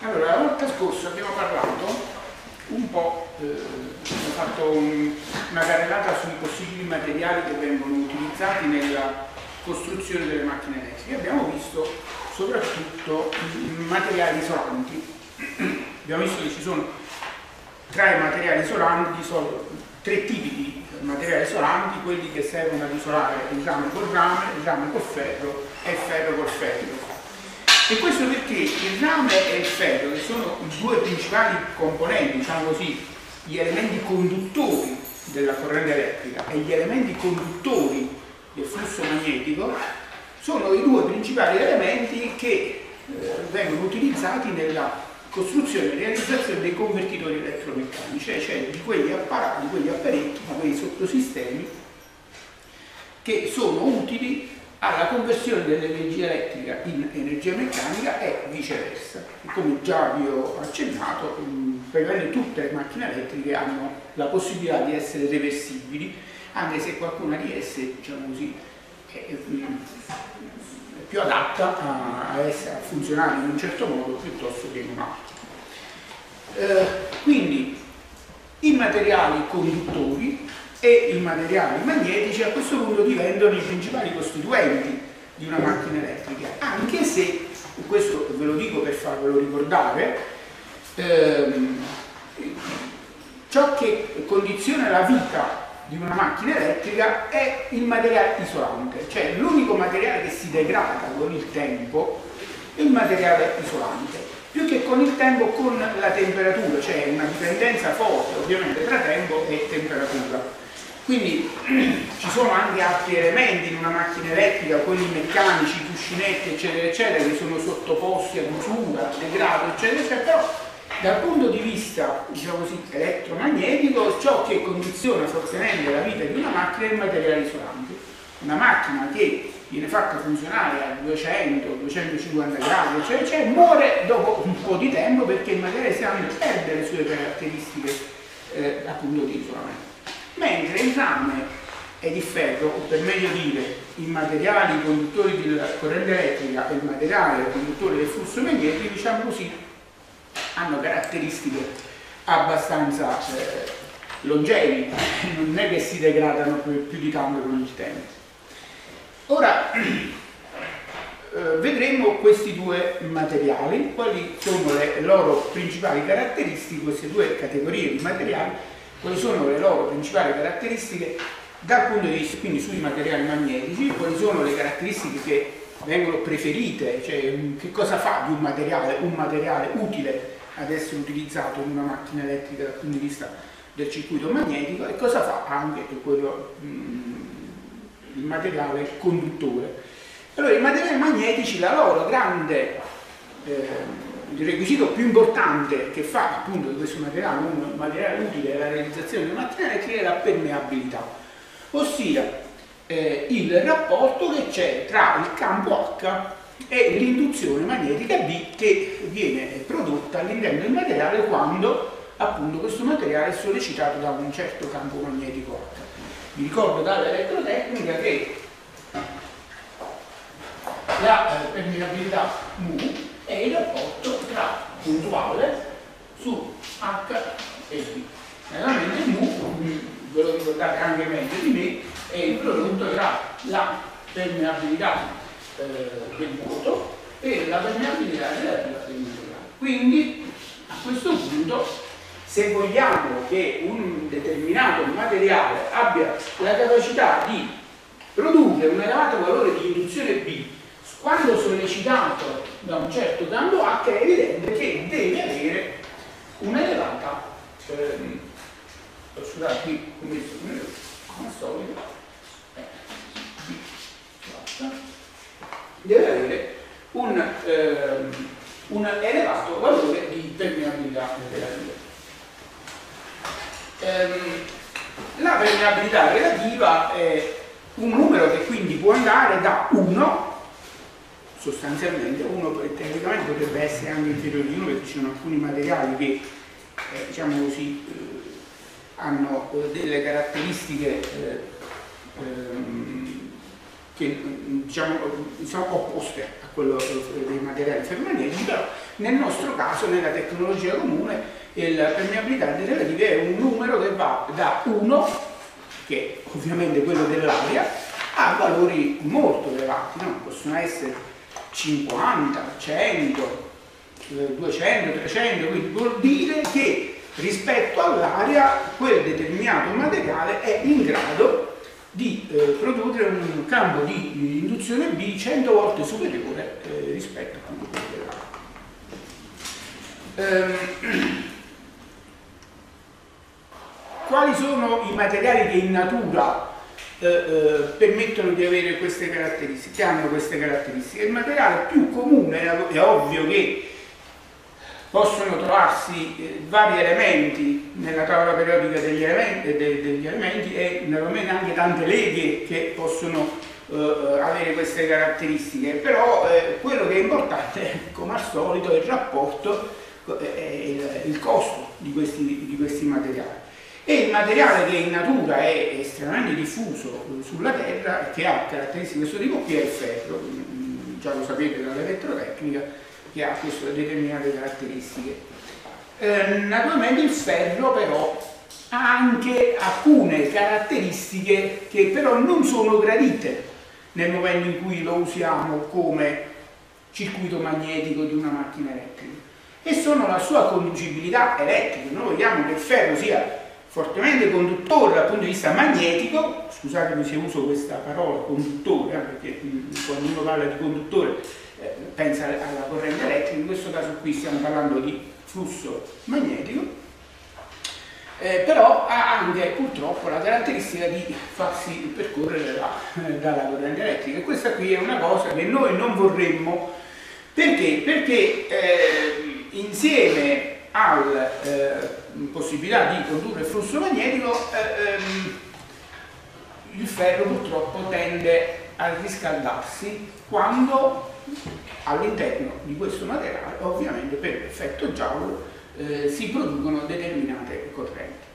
Allora, la volta scorsa abbiamo parlato un po', eh, abbiamo fatto un, una carrellata sui possibili materiali che vengono utilizzati nella costruzione delle macchine elettriche. Abbiamo visto soprattutto i materiali isolanti. abbiamo visto che ci sono tra i materiali isolanti solo tre tipi di materiali isolanti, quelli che servono ad isolare il rame col rame, il rame col ferro e il ferro col ferro. E questo perché il rame e il ferro, che sono i due principali componenti, diciamo così, gli elementi conduttori della corrente elettrica e gli elementi conduttori del flusso magnetico, sono i due principali elementi che eh, vengono utilizzati nella costruzione e realizzazione dei convertitori elettromeccanici, cioè, cioè di quegli apparati, di quegli apparecchi, di quei sottosistemi che sono utili alla conversione dell'energia elettrica in energia meccanica e viceversa. Come già vi ho accennato, praticamente tutte le macchine elettriche hanno la possibilità di essere reversibili, anche se qualcuna di esse, diciamo così, è, è più adatta a, essere, a, funzionare in un certo modo piuttosto che in un altro. Eh, quindi i materiali conduttori e i materiali magnetici a questo punto diventano i principali costituenti di una macchina elettrica, anche se, questo ve lo dico per farvelo ricordare, ehm, ciò che condiziona la vita di una macchina elettrica è il materiale isolante, cioè l'unico materiale che si degrada con il tempo è il materiale isolante, più che con il tempo con la temperatura, cioè una dipendenza forte ovviamente tra tempo e temperatura. Quindi ci sono anche altri elementi in una macchina elettrica, quelli meccanici, cuscinetti, eccetera, eccetera, che sono sottoposti ad usura, degrado, eccetera, eccetera, però dal punto di vista, diciamo così, elettromagnetico, ciò che condiziona fortemente la vita di una macchina è il materiale isolante. Una macchina che viene fatta funzionare a 200, 250 gradi, eccetera, eccetera, muore dopo un po' di tempo perché il materiale isolante perde le sue caratteristiche eh, appunto di isolamento mentre il rame è di ferro, o per meglio dire i materiali conduttori della corrente elettrica e il materiale conduttore del flusso magnetico, diciamo così, hanno caratteristiche abbastanza eh, longevi, non è che si degradano più, più di tanto con il tempo. Ora eh, vedremo questi due materiali, quali sono le loro principali caratteristiche, queste due categorie di materiali quali sono le loro principali caratteristiche dal punto di vista quindi sui materiali magnetici, quali sono le caratteristiche che vengono preferite, cioè che cosa fa di un materiale un materiale utile ad essere utilizzato in una macchina elettrica dal punto di vista del circuito magnetico? E cosa fa anche quello, mh, il materiale conduttore. Allora i materiali magnetici, la loro grande eh, il requisito più importante che fa appunto di questo materiale un materiale utile alla realizzazione di una macchina elettrica è la permeabilità, ossia eh, il rapporto che c'è tra il campo H e l'induzione magnetica B che viene prodotta all'interno del materiale quando appunto questo materiale è sollecitato da un certo campo magnetico H. Vi ricordo dall'elettrotecnica che la eh, permeabilità mu è il rapporto puntuale su H e B. Veramente mu, ve lo ricordate anche meglio di me, è il prodotto tra la permeabilità eh, del vuoto e la permeabilità relativa del materiale. Quindi a questo punto se vogliamo che un determinato materiale abbia la capacità di produrre un elevato valore di induzione B quando sollecitato da un certo campo H è evidente che deve avere un'elevata ehm, scusate qui come solito eh, deve avere un, ehm, un elevato valore di permeabilità relativa ehm, la permeabilità relativa è un numero che quindi può andare da 1 sostanzialmente uno tecnicamente potrebbe essere anche inferiore di uno perché ci sono alcuni materiali che eh, diciamo così eh, hanno eh, delle caratteristiche eh, ehm, che diciamo, sono opposte a quello dei materiali ferromagnetici, però nel nostro caso, nella tecnologia comune, la permeabilità dei relativi è un numero che va da 1, che è ovviamente quello dell'aria, a valori molto elevati, no? possono essere 50, 100, 200, 300, quindi vuol dire che rispetto all'aria quel determinato materiale è in grado di eh, produrre un campo di induzione B 100 volte superiore eh, rispetto a quello dell'aria. Ehm, quali sono i materiali che in natura eh, eh, permettono di avere queste caratteristiche, che hanno queste caratteristiche? Il materiale più comune, è ovvio che possono trovarsi eh, vari elementi nella tavola periodica degli elementi, de, degli elementi e anche tante leghe che possono eh, eh avere queste caratteristiche, però eh, quello che è importante, come al solito, è il rapporto, eh, il, il costo di questi, di questi materiali. E il materiale che in natura è estremamente diffuso sulla Terra e che ha caratteristiche di questo tipo qui è il ferro, mm, già lo sapete dall'elettrotecnica, che ha queste determinate caratteristiche. Eh, naturalmente il ferro però ha anche alcune caratteristiche che però non sono gradite nel momento in cui lo usiamo come circuito magnetico di una macchina elettrica e sono la sua conducibilità elettrica. Noi vogliamo che il ferro sia fortemente conduttore dal punto di vista magnetico, scusatemi se uso questa parola conduttore, eh, perché quando uno parla di conduttore eh, pensa alla corrente elettrica, in questo caso qui stiamo parlando di flusso magnetico, eh, però ha anche purtroppo la caratteristica di farsi percorrere da, dalla corrente elettrica e questa qui è una cosa che noi non vorremmo perché? Perché eh, insieme alla eh, possibilità di condurre il flusso magnetico eh, ehm, il ferro purtroppo tende a riscaldarsi quando all'interno di questo materiale, ovviamente per effetto giallo, eh, si producono determinate correnti,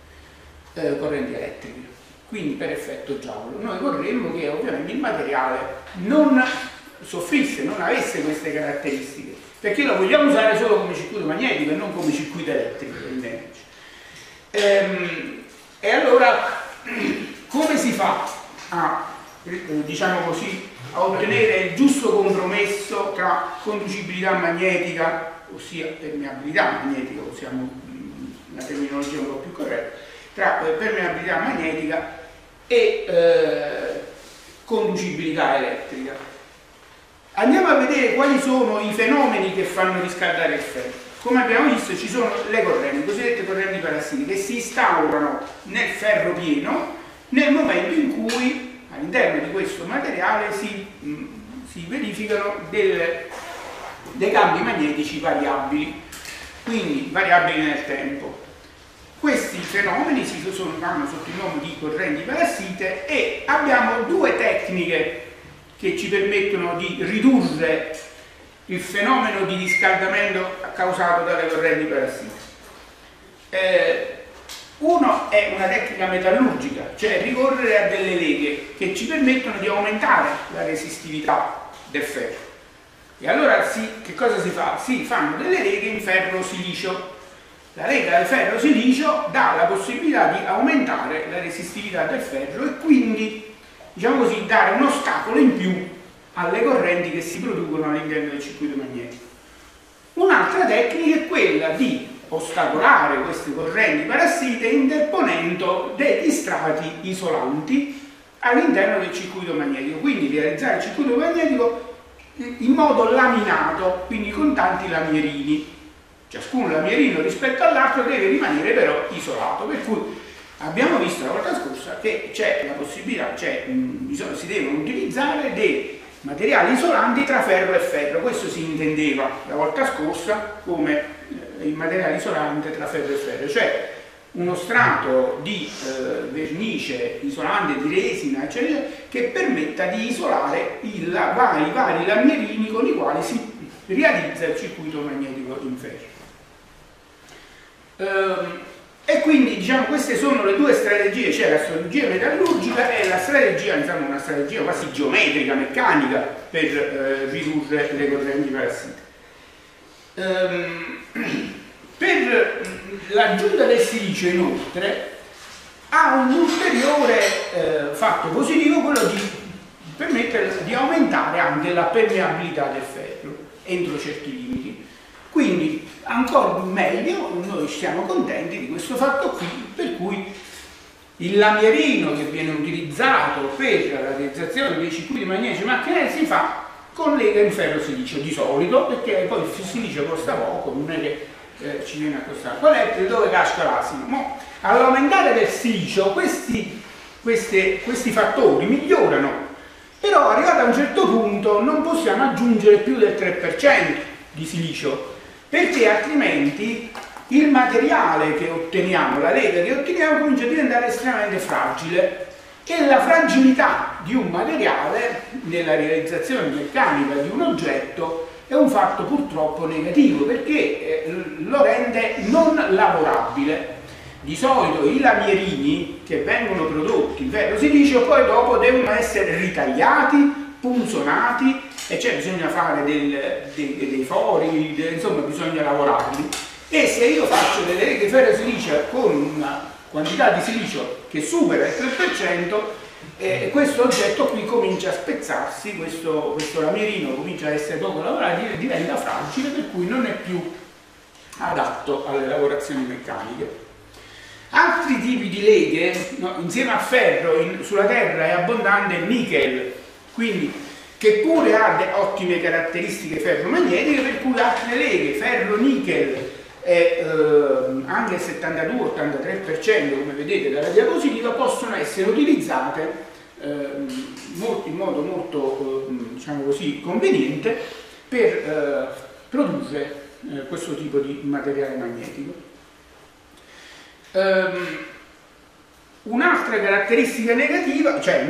eh, correnti elettriche. Quindi per effetto giallo. Noi vorremmo che ovviamente il materiale non soffrisse, non avesse queste caratteristiche, perché lo vogliamo usare solo come circuito magnetico e non come circuito elettrico. Ehm, e allora come si fa a, diciamo così, a ottenere il giusto compromesso tra conducibilità magnetica, ossia permeabilità magnetica, usiamo una terminologia un po' più corretta, tra eh, permeabilità magnetica e eh, conducibilità elettrica. Andiamo a vedere quali sono i fenomeni che fanno riscaldare il ferro. Come abbiamo visto ci sono le correnti, cosiddette correnti parassitiche, che si instaurano nel ferro pieno nel momento in cui all'interno di questo materiale si, mm, si verificano delle, dei cambi magnetici variabili, quindi variabili nel tempo. Questi fenomeni si sono, fanno sotto il nome di correnti parassite e abbiamo due tecniche che ci permettono di ridurre il fenomeno di riscaldamento causato dalle correnti parassite. Eh, uno è una tecnica metallurgica, cioè ricorrere a delle leghe che ci permettono di aumentare la resistività del ferro. E allora si, che cosa si fa? Si fanno delle leghe in ferro silicio. La lega del ferro silicio dà la possibilità di aumentare la resistività del ferro e quindi diciamo così, dare un ostacolo in più alle correnti che si producono all'interno del circuito magnetico. Un'altra tecnica è quella di ostacolare queste correnti parassite interponendo degli strati isolanti all'interno del circuito magnetico, quindi realizzare il circuito magnetico in modo laminato, quindi con tanti lamierini. Ciascun lamierino rispetto all'altro deve rimanere però isolato, per cui abbiamo visto la volta scorsa che c'è la possibilità, cioè, mh, si devono utilizzare dei materiali isolanti tra ferro e ferro, questo si intendeva la volta scorsa come eh, il materiale isolante tra ferro e ferro, cioè uno strato di eh, vernice isolante, di resina, eccetera, che permetta di isolare i vari, lamierini con i quali si realizza il circuito magnetico in ferro. Ehm, E quindi diciamo queste sono le due strategie, c'è la strategia metallurgica e la strategia, insomma una strategia quasi geometrica, meccanica per eh, ridurre le correnti parassite. Ehm, per l'aggiunta del silicio inoltre ha un ulteriore eh, fatto positivo, quello di permettere di aumentare anche la permeabilità del ferro entro certi limiti. Quindi ancora meglio, noi siamo contenti di questo fatto qui, per cui il lamierino che viene utilizzato per la realizzazione dei circuiti magnetici macchinari si fa con lega in ferro silicio di solito, perché poi il silicio costa poco, non è che eh, ci viene a costare. Qual è dove casca l'asino? All'aumentare del silicio questi, queste, questi fattori migliorano, però arrivato a un certo punto non possiamo aggiungere più del 3% di silicio perché altrimenti il materiale che otteniamo, la lega che otteniamo comincia a diventare estremamente fragile e la fragilità di un materiale nella realizzazione meccanica di un oggetto è un fatto purtroppo negativo perché eh, lo rende non lavorabile. Di solito i lamierini che vengono prodotti in ferro silicio poi dopo devono essere ritagliati, punzonati e cioè bisogna fare del, dei, dei, fori, de, insomma bisogna lavorarli e se io faccio delle righe ferro silicio con una quantità di silicio che supera il 3% eh, questo oggetto qui comincia a spezzarsi, questo, questo lamierino comincia a essere poco lavorato e diventa fragile per cui non è più adatto alle lavorazioni meccaniche. Altri tipi di leghe, no, insieme al ferro in, sulla terra è abbondante il nickel, quindi che pure ha ottime caratteristiche ferromagnetiche, per cui altre leghe, ferro, nickel, e eh, anche il 72-83% come vedete dalla diapositiva possono essere utilizzate eh, in modo molto eh, diciamo così, conveniente per eh, produrre eh, questo tipo di materiale magnetico. Um, Un'altra caratteristica negativa, cioè,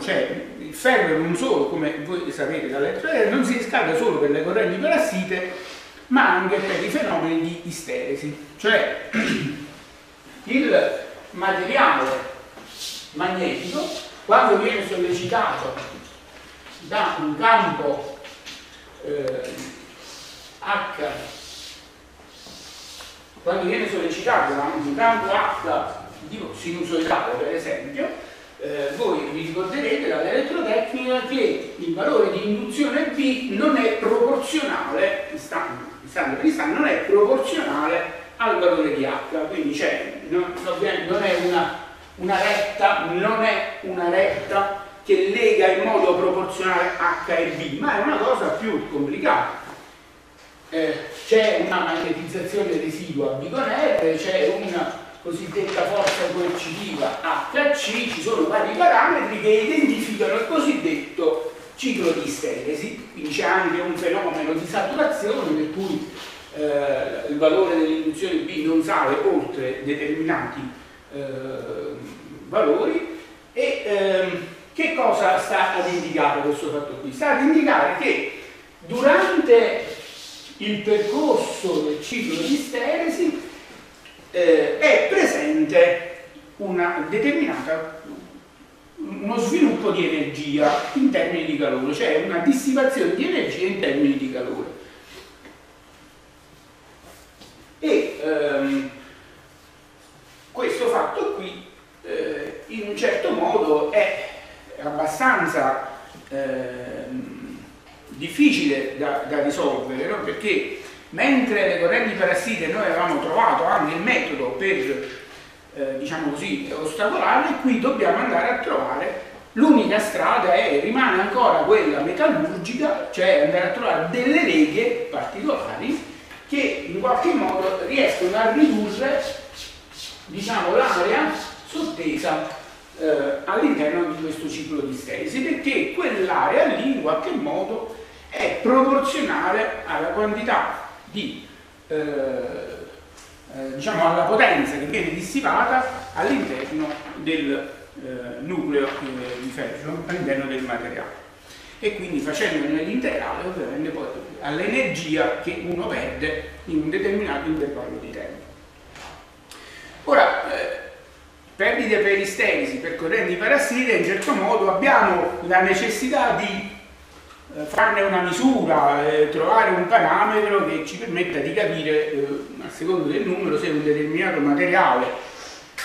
cioè, il ferro non solo, come voi sapete dall'elettroterra, non si riscalda solo per le correnti parassite, ma anche per i fenomeni di isteresi. Cioè il materiale magnetico, quando viene sollecitato da un campo eh, H, quando viene sollecitato da un campo H dico sinusoidale per esempio, eh, voi vi ricorderete dall'elettrotecnica che il valore di induzione B non è proporzionale, standard di standard, non è proporzionale al valore di H, quindi non, non, è una, una retta, non è una retta che lega in modo proporzionale H e B, ma è una cosa più complicata. Eh, c'è una magnetizzazione residua B con R, c'è una cosiddetta forza coercitiva. HC, ci sono vari parametri che identificano il cosiddetto ciclo di isteresi, quindi c'è anche un fenomeno di saturazione per cui eh, il valore dell'induzione B non sale oltre determinati eh, valori. E ehm, che cosa sta ad indicare questo fatto qui? Sta ad indicare che durante il percorso del ciclo di isteresi eh, è presente uno sviluppo di energia in termini di calore, cioè una dissipazione di energia in termini di calore. E ehm, questo fatto qui eh, in un certo modo è abbastanza eh, difficile da, da risolvere, no? perché mentre le correnti parassite noi avevamo trovato anche il metodo per eh, diciamo così ostacolarle qui dobbiamo andare a trovare l'unica strada è, rimane ancora quella metallurgica cioè andare a trovare delle leghe particolari che in qualche modo riescono a ridurre diciamo l'area sottesa eh, all'interno di questo ciclo di stesi perché quell'area lì in qualche modo è proporzionale alla quantità di, eh, eh, diciamo alla potenza che viene dissipata all'interno del eh, nucleo eh, di ferro, all'interno del materiale. E quindi facendo nell'integrale ovviamente poi all'energia che uno perde in un determinato intervallo di tempo. Ora, perdite per istesi, per correnti parassite, in certo modo abbiamo la necessità di eh, farne una misura, eh, trovare un parametro che ci permetta di capire, eh, a seconda del numero, se un determinato materiale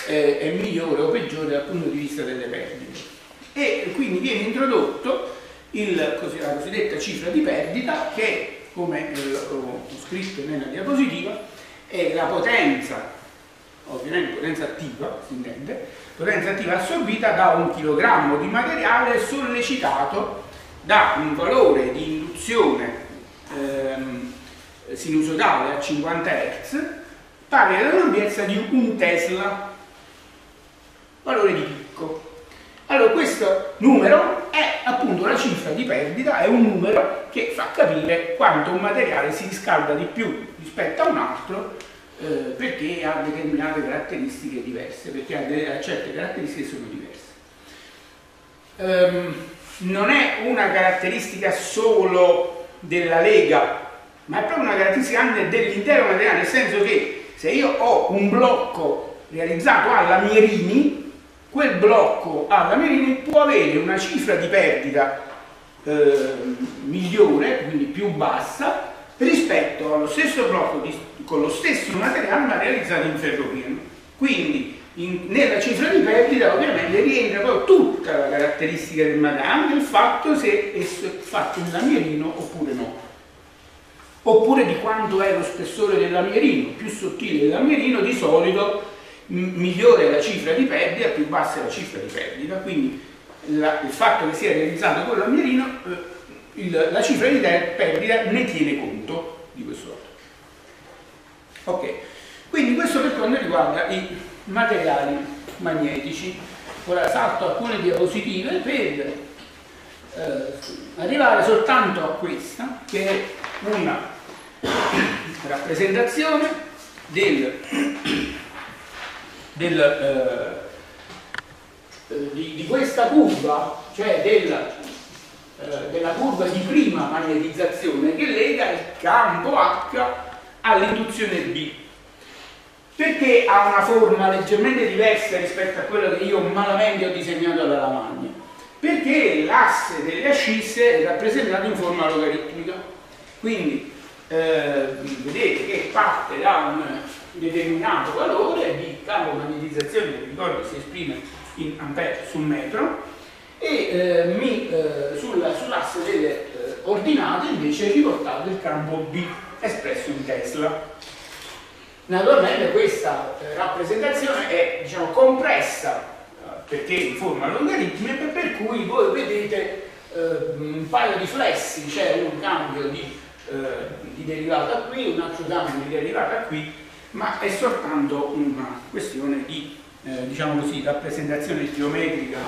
eh, è migliore o peggiore dal punto di vista delle perdite. E quindi viene introdotto il, la cosiddetta cifra di perdita che, come eh, ho scritto nella diapositiva, è la potenza, ovviamente potenza attiva, si intende, potenza attiva assorbita da un chilogrammo di materiale sollecitato da un valore di induzione ehm, sinusodale a 50 Hz pari alla lunghezza di un Tesla, valore di picco. Allora questo numero è appunto la cifra di perdita, è un numero che fa capire quanto un materiale si riscalda di più rispetto a un altro eh, perché ha determinate caratteristiche diverse, perché ha, certe caratteristiche che sono diverse. Um, non è una caratteristica solo della lega, ma è proprio una caratteristica anche dell'intero materiale, nel senso che se io ho un blocco realizzato alla Mierini, quel blocco alla Mierini può avere una cifra di perdita eh, migliore, quindi più bassa, rispetto allo stesso blocco di, con lo stesso materiale ma realizzato in ferrovia. Quindi in, nella cifra di perdita ovviamente rientra poi tutta la caratteristica del materiale, anche il fatto se esso è fatto in lamierino oppure no. Oppure di quanto è lo spessore del lamierino, più sottile il lamierino di solito migliore è la cifra di perdita, più bassa è la cifra di perdita, quindi la, il fatto che sia realizzato con lamierino eh, il, la cifra di perdita ne tiene conto di questo lato. Ok, quindi questo per quanto riguarda i materiali magnetici. Ora salto alcune diapositive per eh, arrivare soltanto a questa, che è una rappresentazione del, del, eh, di, di, questa curva, cioè della eh, della curva di prima magnetizzazione che lega il campo H all'induzione B perché ha una forma leggermente diversa rispetto a quella che io malamente ho disegnato alla lavagna perché l'asse delle ascisse è rappresentato in forma logaritmica quindi eh, vedete che parte da un determinato valore di campo magnetizzazione che ricordo si esprime in ampere su metro e eh, mi, eh, sulla, sull'asse delle eh, ordinate invece è riportato il campo B espresso in Tesla. Naturalmente questa eh, rappresentazione è diciamo, compressa eh, perché in forma logaritmica per cui voi vedete eh, un paio di flessi, c'è un cambio di, di derivata qui, un altro cambio di derivata qui, ma è soltanto una questione di diciamo così, rappresentazione geometrica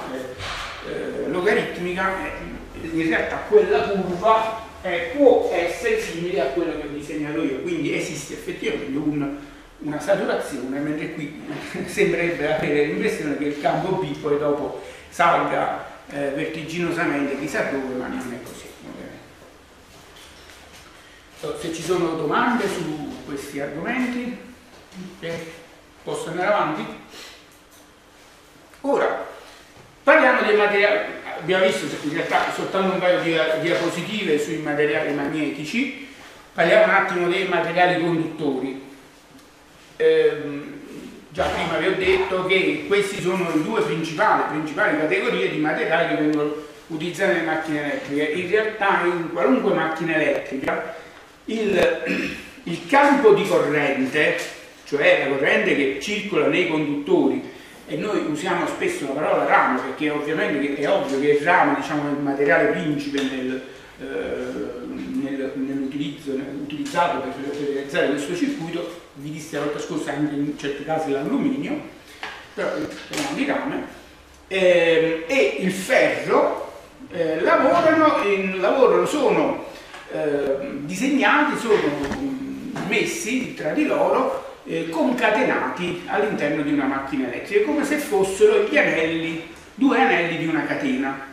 eh, logaritmica, eh, in realtà quella curva eh, può essere simile a quella che ho disegnato io, quindi esiste effettivamente un, una saturazione, mentre qui sembrerebbe avere l'impressione che il campo B poi dopo salga eh, vertiginosamente chissà dove, ma non è così. Se ci sono domande su questi argomenti, posso andare avanti? Ora, Parliamo dei materiali, abbiamo visto in realtà soltanto un paio di diapositive sui materiali magnetici, parliamo un attimo dei materiali conduttori. Eh, già prima vi ho detto che queste sono le due principali, principali categorie di materiali che vengono utilizzati nelle macchine elettriche. In realtà in qualunque macchina elettrica il, il campo di corrente, cioè la corrente che circola nei conduttori, e noi usiamo spesso la parola ramo perché ovviamente è ovvio che il ramo diciamo, è il materiale principe nel, eh, nel, nell'utilizzo utilizzato per, per, realizzare questo circuito, vi disse la volta scorsa anche in certi casi l'alluminio, però parliamo di rame, eh, e il ferro eh, lavorano, in, lavorano, sono eh, disegnati, sono messi tra di loro eh, concatenati all'interno di una macchina elettrica, come se fossero gli anelli, due anelli di una catena.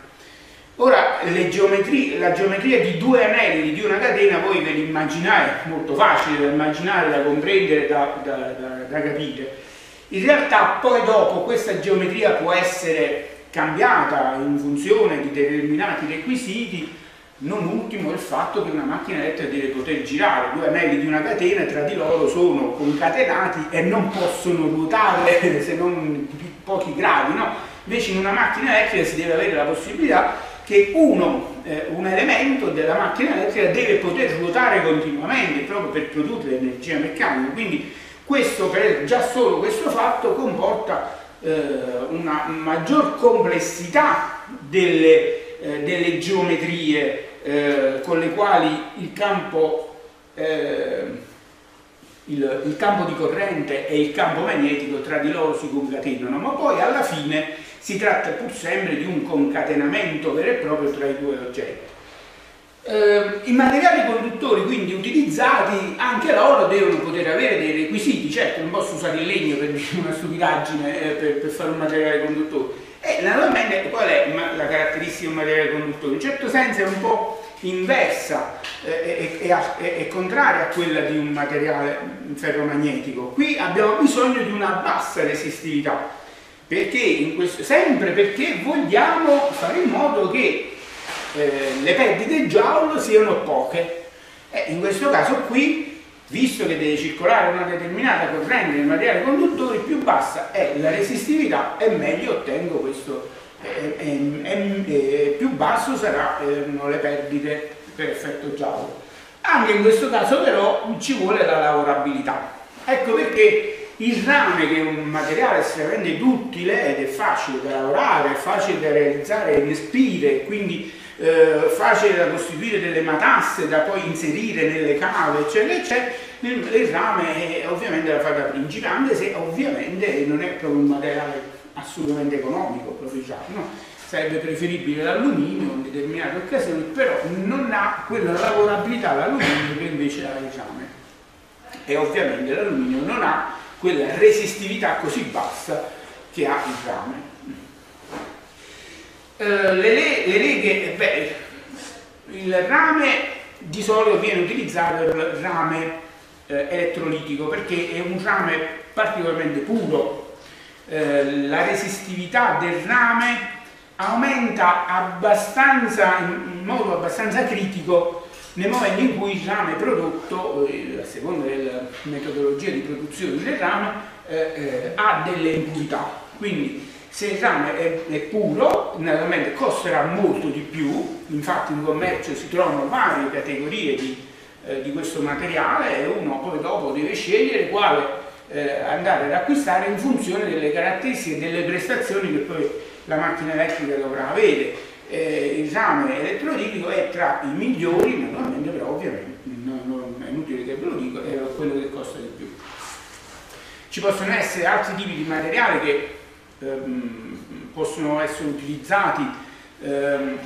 Ora, geometrie, la geometria di due anelli di una catena voi ve l'immaginate, molto facile da immaginare, da comprendere, da, da, da, da capire. In realtà poi dopo questa geometria può essere cambiata in funzione di determinati requisiti, non ultimo il fatto che una macchina elettrica deve poter girare, due anelli di una catena tra di loro sono concatenati e non possono ruotare se non di pochi gradi, no? Invece in una macchina elettrica si deve avere la possibilità che uno, eh, un elemento della macchina elettrica deve poter ruotare continuamente proprio per produrre l'energia meccanica, quindi questo, già solo questo fatto comporta eh, una maggior complessità delle, eh, delle geometrie eh, con le quali il campo, eh, il, il campo di corrente e il campo magnetico tra di loro si concatenano, ma poi alla fine si tratta pur sempre di un concatenamento vero e proprio tra i due oggetti. Eh, I materiali conduttori quindi utilizzati anche loro devono poter avere dei requisiti, certo non posso usare il legno per dire una stupidaggine eh, per, per, fare un materiale conduttore. E naturalmente qual è la caratteristica un materiale conduttore? In certo senso è un po' inversa eh, e, contraria a quella di un materiale ferromagnetico. Qui abbiamo bisogno di una bassa resistività, perché questo, sempre perché vogliamo fare in modo che eh, le perdite joule siano poche. E in questo caso qui, visto che deve circolare una determinata corrente nel materiale conduttore, più bassa è la resistività e meglio ottengo questo, eh, eh, più basso saranno le perdite per effetto joule. Anche in questo caso però ci vuole la lavorabilità. Ecco perché il rame che è un materiale estremamente duttile ed è facile da lavorare, è facile da realizzare in spire, quindi eh, facile da costituire delle matasse da poi inserire nelle cave, eccetera, eccetera, il, rame è ovviamente la fatta principale, se ovviamente non è proprio un materiale assolutamente economico, proprio diciamo, no? sarebbe preferibile l'alluminio in determinate occasioni, però non ha quella lavorabilità l'alluminio che invece ha il rame. E ovviamente l'alluminio non ha quella resistività così bassa che ha il rame. Eh, le, le, leghe, beh, il rame di solito viene utilizzato il rame eh, elettrolitico perché è un rame particolarmente puro, eh, la resistività del rame aumenta abbastanza, in modo abbastanza critico nel momento in cui il rame prodotto, eh, a seconda della metodologia di produzione del rame, eh, eh, ha delle impurità. Quindi se il rame è, è, puro, naturalmente costerà molto di più, infatti in commercio si trovano varie categorie di, eh, di questo materiale e uno poi dopo deve scegliere quale eh, andare ad acquistare in funzione delle caratteristiche e delle prestazioni che poi la macchina elettrica dovrà avere. Eh, il rame elettrolitico è tra i migliori, naturalmente però ovviamente non, non è inutile che ve lo dico, è quello che costa di più. Ci possono essere altri tipi di materiale che ehm, possono essere utilizzati ehm,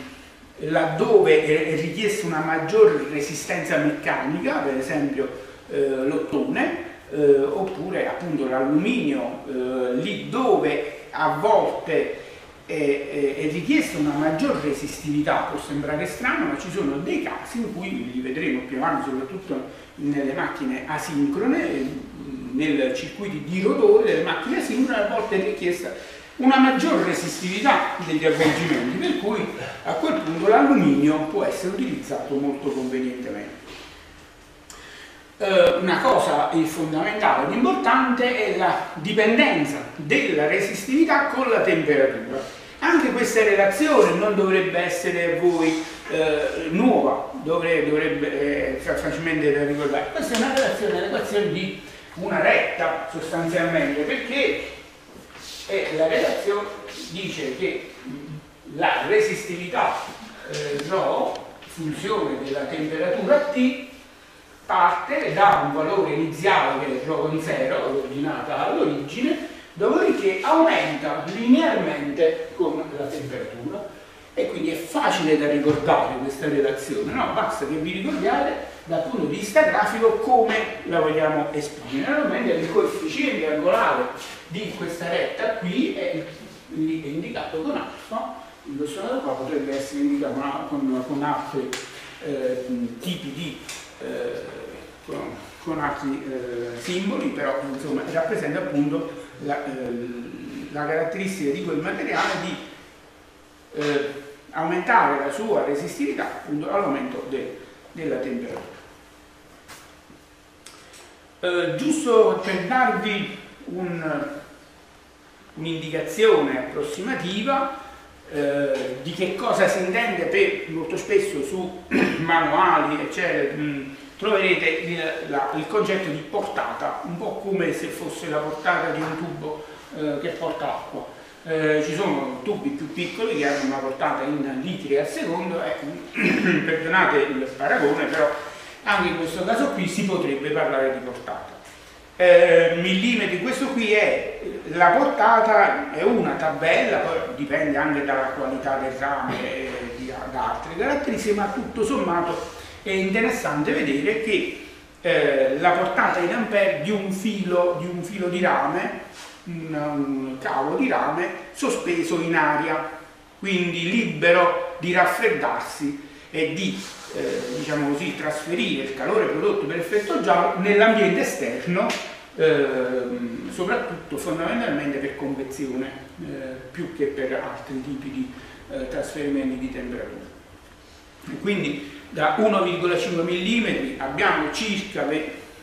laddove è, richiesta una maggior resistenza meccanica, per esempio eh, l'ottone, eh, oppure appunto l'alluminio, eh, lì dove a volte è, è, richiesta una maggior resistività, può sembrare strano, ma ci sono dei casi in cui li vedremo più avanti, soprattutto nelle macchine asincrone, nei circuiti di rotore delle macchine asincrone, a volte è richiesta una maggior resistività degli avvolgimenti, per cui a quel punto l'alluminio può essere utilizzato molto convenientemente. Eh, una cosa fondamentale ed importante è la dipendenza della resistività con la temperatura. Anche questa relazione non dovrebbe essere a voi eh, nuova, dovrebbe, dovrebbe eh, facilmente da ricordare. Questa è una relazione, un'equazione di una retta sostanzialmente, perché e la relazione dice che la resistività eh, ρ, funzione della temperatura T, parte da un valore iniziale che è ρ con 0, ordinata all'origine, dopodiché aumenta linearmente con la temperatura e quindi è facile da ricordare questa relazione, no? basta che vi ricordiate dal punto di vista grafico come la vogliamo esprimere. Normalmente il coefficiente angolare di questa retta qui è, è indicato con alfa, questo caso qua potrebbe essere indicato con, con altri eh, tipi di eh, con altri eh, simboli, però insomma rappresenta appunto la, eh, la, caratteristica di quel materiale di eh, aumentare la sua resistività appunto all'aumento de, della temperatura. Eh, giusto per darvi un'indicazione approssimativa eh, di che cosa si intende per, molto spesso su manuali eccetera mh, troverete il, la, il, concetto di portata un po' come se fosse la portata di un tubo eh, che porta acqua. Eh, ci sono tubi più piccoli che hanno una portata in litri al secondo e perdonate il paragone però anche in questo caso qui si potrebbe parlare di portata eh, millimetri, questo qui è la portata, è una tabella, poi dipende anche dalla qualità del rame e da altre caratteristiche, ma tutto sommato è interessante vedere che eh, la portata in ampere di un filo di, un filo di rame, un, un cavo di rame sospeso in aria, quindi libero di raffreddarsi e di eh, diciamo così, trasferire il calore prodotto per effetto giallo nell'ambiente esterno, eh, soprattutto fondamentalmente per convezione, eh, più che per altri tipi di eh, trasferimenti di temperatura. Quindi da 1,5 mm abbiamo circa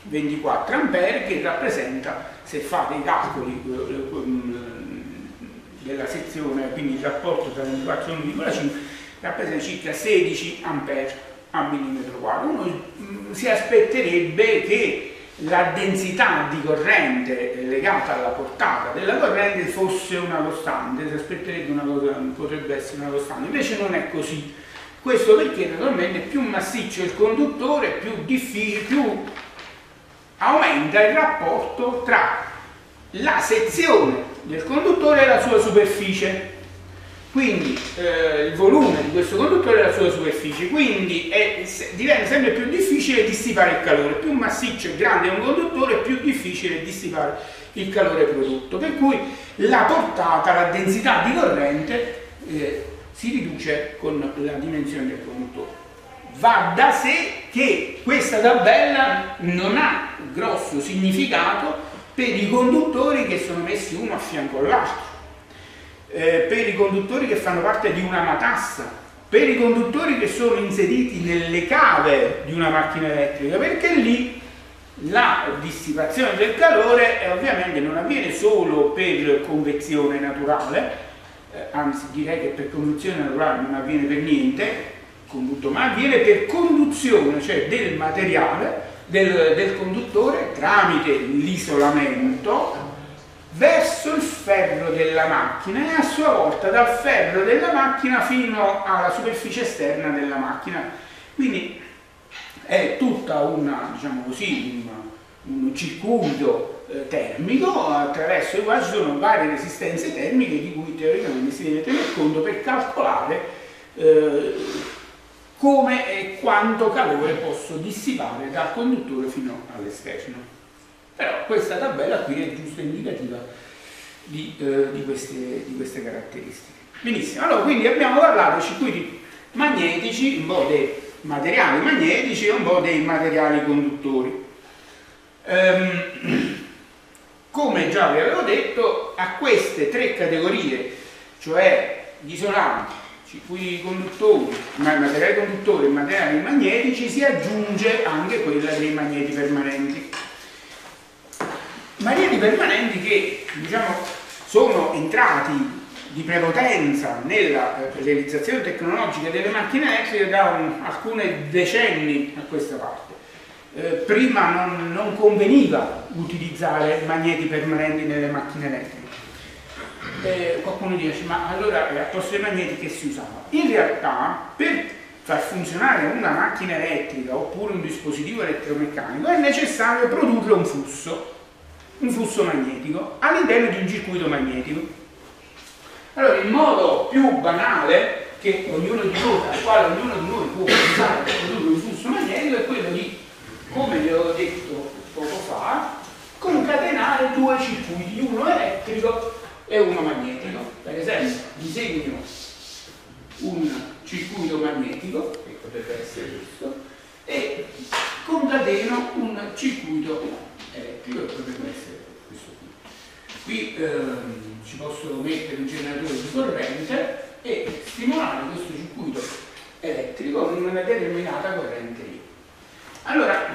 24 A che rappresenta, se fate i calcoli eh, della sezione, quindi il rapporto tra 24 e 1,5 rappresenta circa 16 A a millimetro quadro. Uno mm, si aspetterebbe che la densità di corrente legata alla portata della corrente fosse una costante, si aspetterebbe una cosa, potrebbe essere una costante, invece non è così. Questo perché naturalmente più massiccio il conduttore, più difficile, più aumenta il rapporto tra la sezione del conduttore e la sua superficie quindi eh, il volume di questo conduttore è la sua superficie, quindi è, diventa sempre più difficile dissipare il calore, più massiccio e grande è un conduttore più difficile dissipare il calore prodotto, per cui la portata, la densità di corrente eh, si riduce con la dimensione del conduttore. Va da sé che questa tabella non ha grosso significato per i conduttori che sono messi uno a fianco all'altro eh, per i conduttori che fanno parte di una matassa, per i conduttori che sono inseriti nelle cave di una macchina elettrica, perché lì la dissipazione del calore eh, ovviamente non avviene solo per convezione naturale, eh, anzi direi che per conduzione naturale non avviene per niente, condutto, ma avviene per conduzione, cioè del materiale del, del conduttore tramite l'isolamento verso il ferro della macchina e a sua volta dal ferro della macchina fino alla superficie esterna della macchina. Quindi è tutta una, diciamo così, un, un circuito eh, termico attraverso il quale ci sono varie resistenze termiche di cui teoricamente si deve tenere conto per calcolare eh, come e quanto calore posso dissipare dal conduttore fino all'esterno. Però questa tabella qui è giusto indicativa di, eh, di, queste, di, queste, caratteristiche. Benissimo, allora quindi abbiamo parlato di circuiti magnetici, un po' dei materiali magnetici e un po' dei materiali conduttori. Ehm, come già vi avevo detto, a queste tre categorie, cioè gli isolanti, circuiti conduttori, materiali conduttori e materiali magnetici, si aggiunge anche quella dei magneti permanenti magneti permanenti che diciamo, sono entrati di prepotenza nella eh, realizzazione tecnologica delle macchine elettriche da un, alcuni decenni a questa parte. Eh, prima non, non, conveniva utilizzare magneti permanenti nelle macchine elettriche. Eh, qualcuno dice, ma allora eh, a posto dei magneti che si usava? In realtà, per far funzionare una macchina elettrica oppure un dispositivo elettromeccanico è necessario produrre un flusso un flusso magnetico all'interno di un circuito magnetico. Allora, il modo più banale che ognuno di noi, al quale ognuno di noi può usare per produrre un flusso magnetico è quello di, come vi ho detto poco fa, concatenare due circuiti, uno elettrico e uno magnetico. Per esempio, disegno un circuito magnetico, che potrebbe essere questo, e concateno un circuito elettrico che potrebbe essere questo qui. Qui ehm, ci posso mettere un generatore di corrente e stimolare questo circuito elettrico con una determinata corrente I. Allora,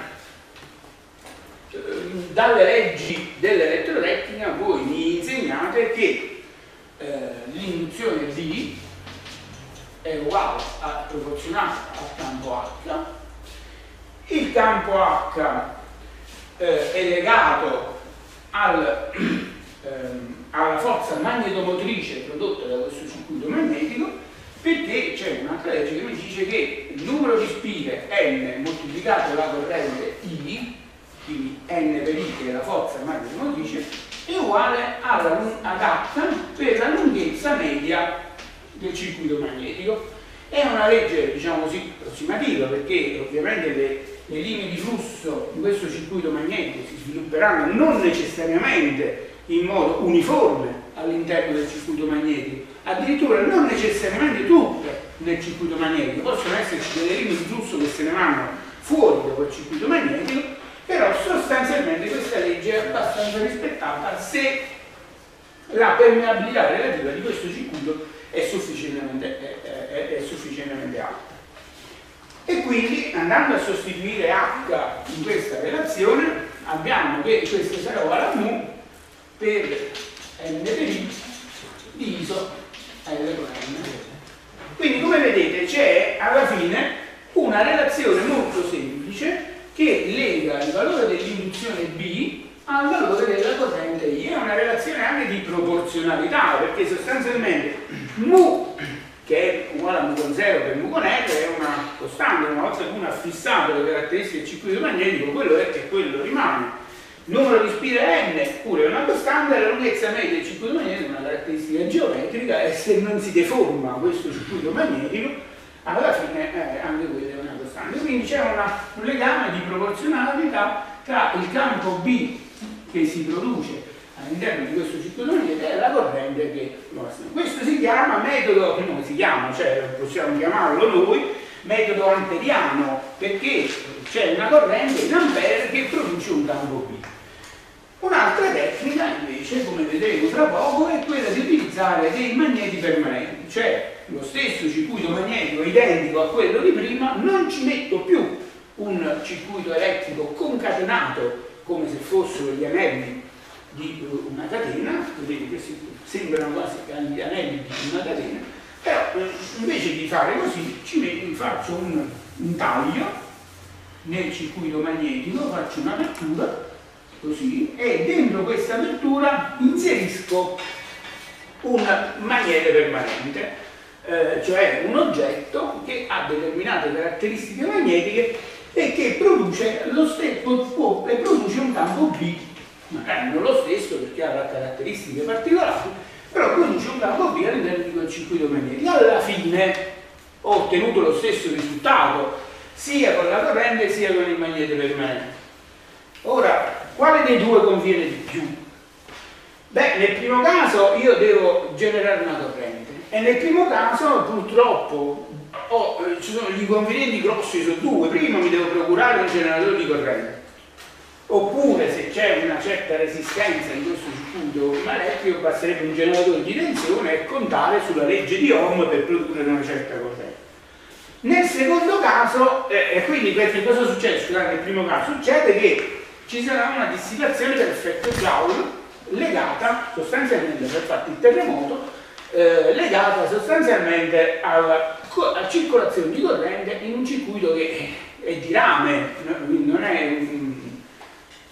ehm, dalle leggi dell'elettrotecnica voi mi insegnate che eh, l'induzione D è uguale a proporzionale al campo H il campo H eh, è legato al, ehm, alla forza magnetomotrice prodotta da questo circuito magnetico perché c'è un'altra legge che mi dice che il numero di spire n moltiplicato la corrente I, quindi n per I che è la forza magnetomotrice, è uguale alla, ad H per la lunghezza media del circuito magnetico. È una legge, diciamo così, approssimativa perché ovviamente le le linee di flusso di questo circuito magnetico si svilupperanno non necessariamente in modo uniforme all'interno del circuito magnetico, addirittura non necessariamente tutte nel circuito magnetico, possono esserci delle linee di flusso che se ne vanno fuori da quel circuito magnetico, però sostanzialmente questa legge è abbastanza rispettata se la permeabilità relativa di questo circuito è sufficientemente, è, è, è sufficientemente alta. E quindi andando a sostituire H in questa relazione abbiamo che questo sarà uguale a mu per n per i diviso L con n. Quindi come vedete c'è alla fine una relazione molto semplice che lega il valore dell'induzione B al valore della corrente I. È una relazione anche di proporzionalità perché sostanzialmente mu che è uguale a mu con 0 per mu con R, è una costante, una volta che uno ha fissato le caratteristiche del circuito magnetico, quello è e quello rimane. Numero di spire n pure è una costante, la lunghezza media del circuito magnetico è una caratteristica geometrica e se non si deforma questo circuito magnetico, alla fine eh, anche quella è una costante. Quindi c'è un legame di proporzionalità tra il campo B che si produce all'interno di questo circuito magnetico è la corrente che mostra. Questo si chiama metodo, come si chiama, cioè possiamo chiamarlo noi, metodo amperiano, perché c'è una corrente in ampere che produce un campo B. Un'altra tecnica invece, come vedremo tra poco, è quella di utilizzare dei magneti permanenti, cioè lo stesso circuito magnetico identico a quello di prima, non ci metto più un circuito elettrico concatenato come se fossero gli anelli di una catena, vedete che sembrano quasi gli anelli di una catena, però eh, invece di fare così ci faccio un, un taglio nel circuito magnetico, faccio un'apertura così e dentro questa apertura inserisco un magnete permanente, eh, cioè un oggetto che ha determinate caratteristiche magnetiche e che produce, lo stesso, produce un campo B magari non lo stesso perché ha caratteristiche particolari, però produce un campo B all'interno di quel circuito magnetico. Alla fine ho ottenuto lo stesso risultato, sia con la corrente sia con il magnete permanente. Ora, quale dei due conviene di più? Beh, nel primo caso io devo generare una corrente e nel primo caso purtroppo ho, eh, ci sono gli inconvenienti grossi su due. Prima mi devo procurare un generatore di corrente oppure se c'è una certa resistenza in questo circuito elettrico basterebbe un generatore di tensione e contare sulla legge di Ohm per produrre una certa corrente. Nel secondo caso, eh, e quindi perché cosa succede? Scusate, nel primo caso succede che ci sarà una dissipazione per effetto Joule legata sostanzialmente, per fatto il terremoto, eh, legata sostanzialmente alla, alla, circolazione di corrente in un circuito che è di rame, non è un,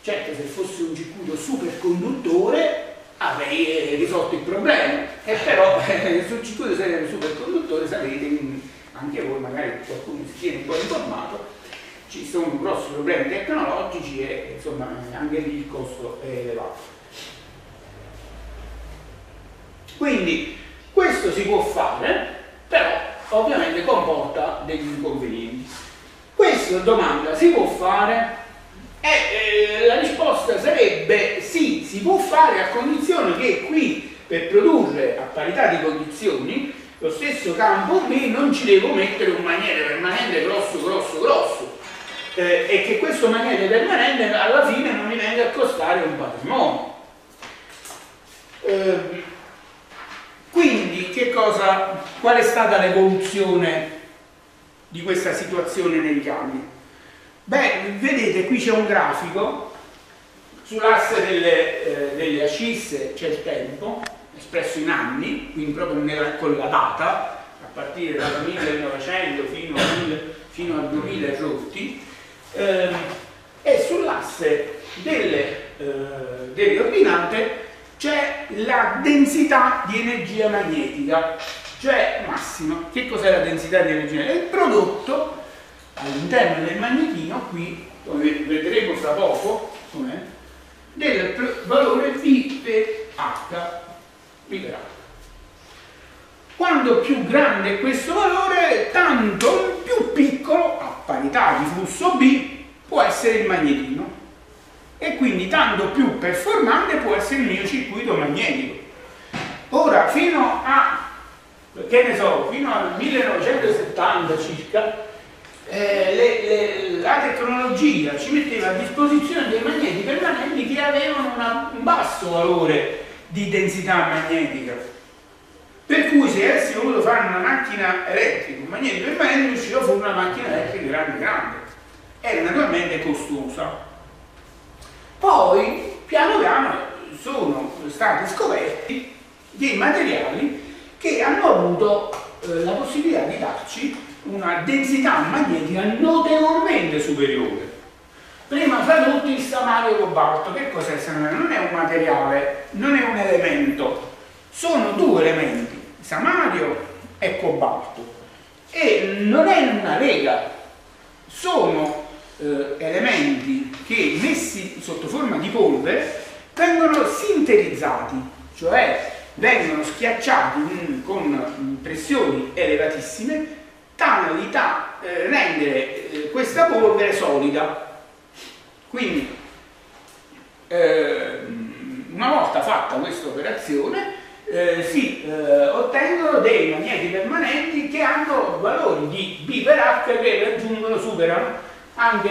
Certo, se fosse un circuito superconduttore avrei risolto il problema, e però eh, sul circuito superconduttore sapete, anche voi magari qualcuno si tiene un po' informato, ci sono grossi problemi tecnologici e insomma anche lì il costo è elevato. Quindi questo si può fare, però ovviamente comporta degli inconvenienti. Questa domanda si può fare e eh, la risposta sarebbe sì, si può fare a condizione che qui per produrre a parità di condizioni lo stesso campo B non ci devo mettere un maniere permanente grosso, grosso, grosso. eh, e che questo magnete permanente alla fine non mi venga a costare un patrimonio. Eh, quindi che cosa, qual è stata l'evoluzione di questa situazione negli anni? Beh, vedete qui c'è un grafico, sull'asse delle, eh, delle ascisse c'è il tempo, espresso in anni, quindi proprio nella, con la data, a partire dal 1900 fino, a, fino al 2000 rotti, eh, e sull'asse delle, eh, delle ordinate c'è la densità di energia magnetica, cioè massima. Che cos'è la densità di energia? È il prodotto all'interno del magnetino, qui, come vedremo fra poco, del valore V per H, H. Quando più grande è questo valore, tanto più piccolo, a parità di flusso B, può essere il magnetino e quindi tanto più performante può essere il mio circuito magnetico. Ora, fino a, che ne so, fino al 1970 circa, eh, le, le, la tecnologia ci metteva a disposizione dei magneti permanenti che avevano una, un basso valore di densità magnetica. Per cui se avessi voluto fare una macchina elettrica, un magneti permanente, usciva fuori una macchina elettrica grande grande. Era naturalmente costosa poi, piano piano, sono stati scoperti dei materiali che hanno avuto eh, la possibilità di darci una densità magnetica notevolmente superiore. Prima fra tutti il samario cobalto. Che cos'è il samario? Non è un materiale, non è un elemento, sono due elementi, samario e cobalto. E non è una lega, sono eh, elementi che messi sotto forma di polvere vengono sintetizzati, cioè vengono schiacciati in, con pressioni elevatissime tali da eh, rendere eh, questa polvere solida. Quindi eh, una volta fatta questa operazione eh, si eh, ottengono dei magneti permanenti che hanno valori di B per H che raggiungono, superano anche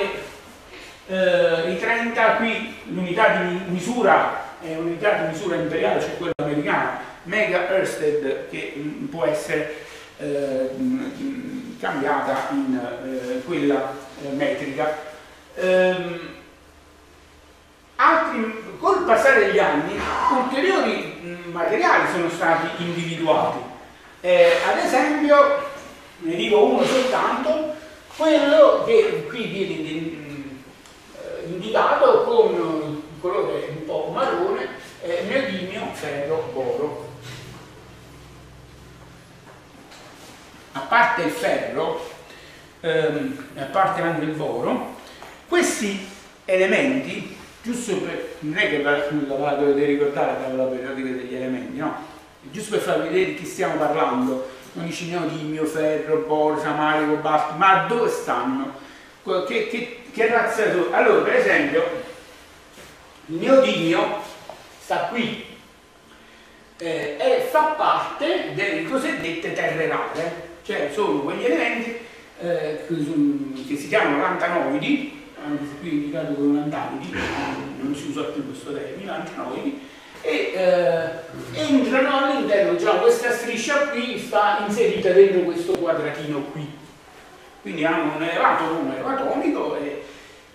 eh, i 30 qui l'unità di misura è un'unità di misura imperiale, cioè quella americana, mega Ørsted che mh, mm, può essere eh, mh, cambiata in eh, quella eh, metrica. Ehm, altri, col passare degli anni ulteriori materiali sono stati individuati. Eh, ad esempio, ne dico uno soltanto, quello che qui viene eh, indicato con un colore un po' marrone è neodimio ferro boro a parte il ferro ehm, a parte anche il boro questi elementi giusto per non è che la dovete ricordare la periodica degli elementi no? giusto per farvi vedere di chi stiamo parlando non dici neodimio, ferro, boro, samario, cobalto, ma dove stanno? Che, che, che razza sono? Allora, per esempio, il neodimio sta qui eh, e fa parte delle cosiddette terre rare, cioè sono quegli elementi eh, che si chiamano lantanoidi, anche se qui è indicato come lantanidi, non si usa più questo termine, lantanoidi, e eh, entrano all'interno, diciamo, questa striscia qui sta inserita dentro questo quadratino qui. Quindi hanno un elevato numero atomico e,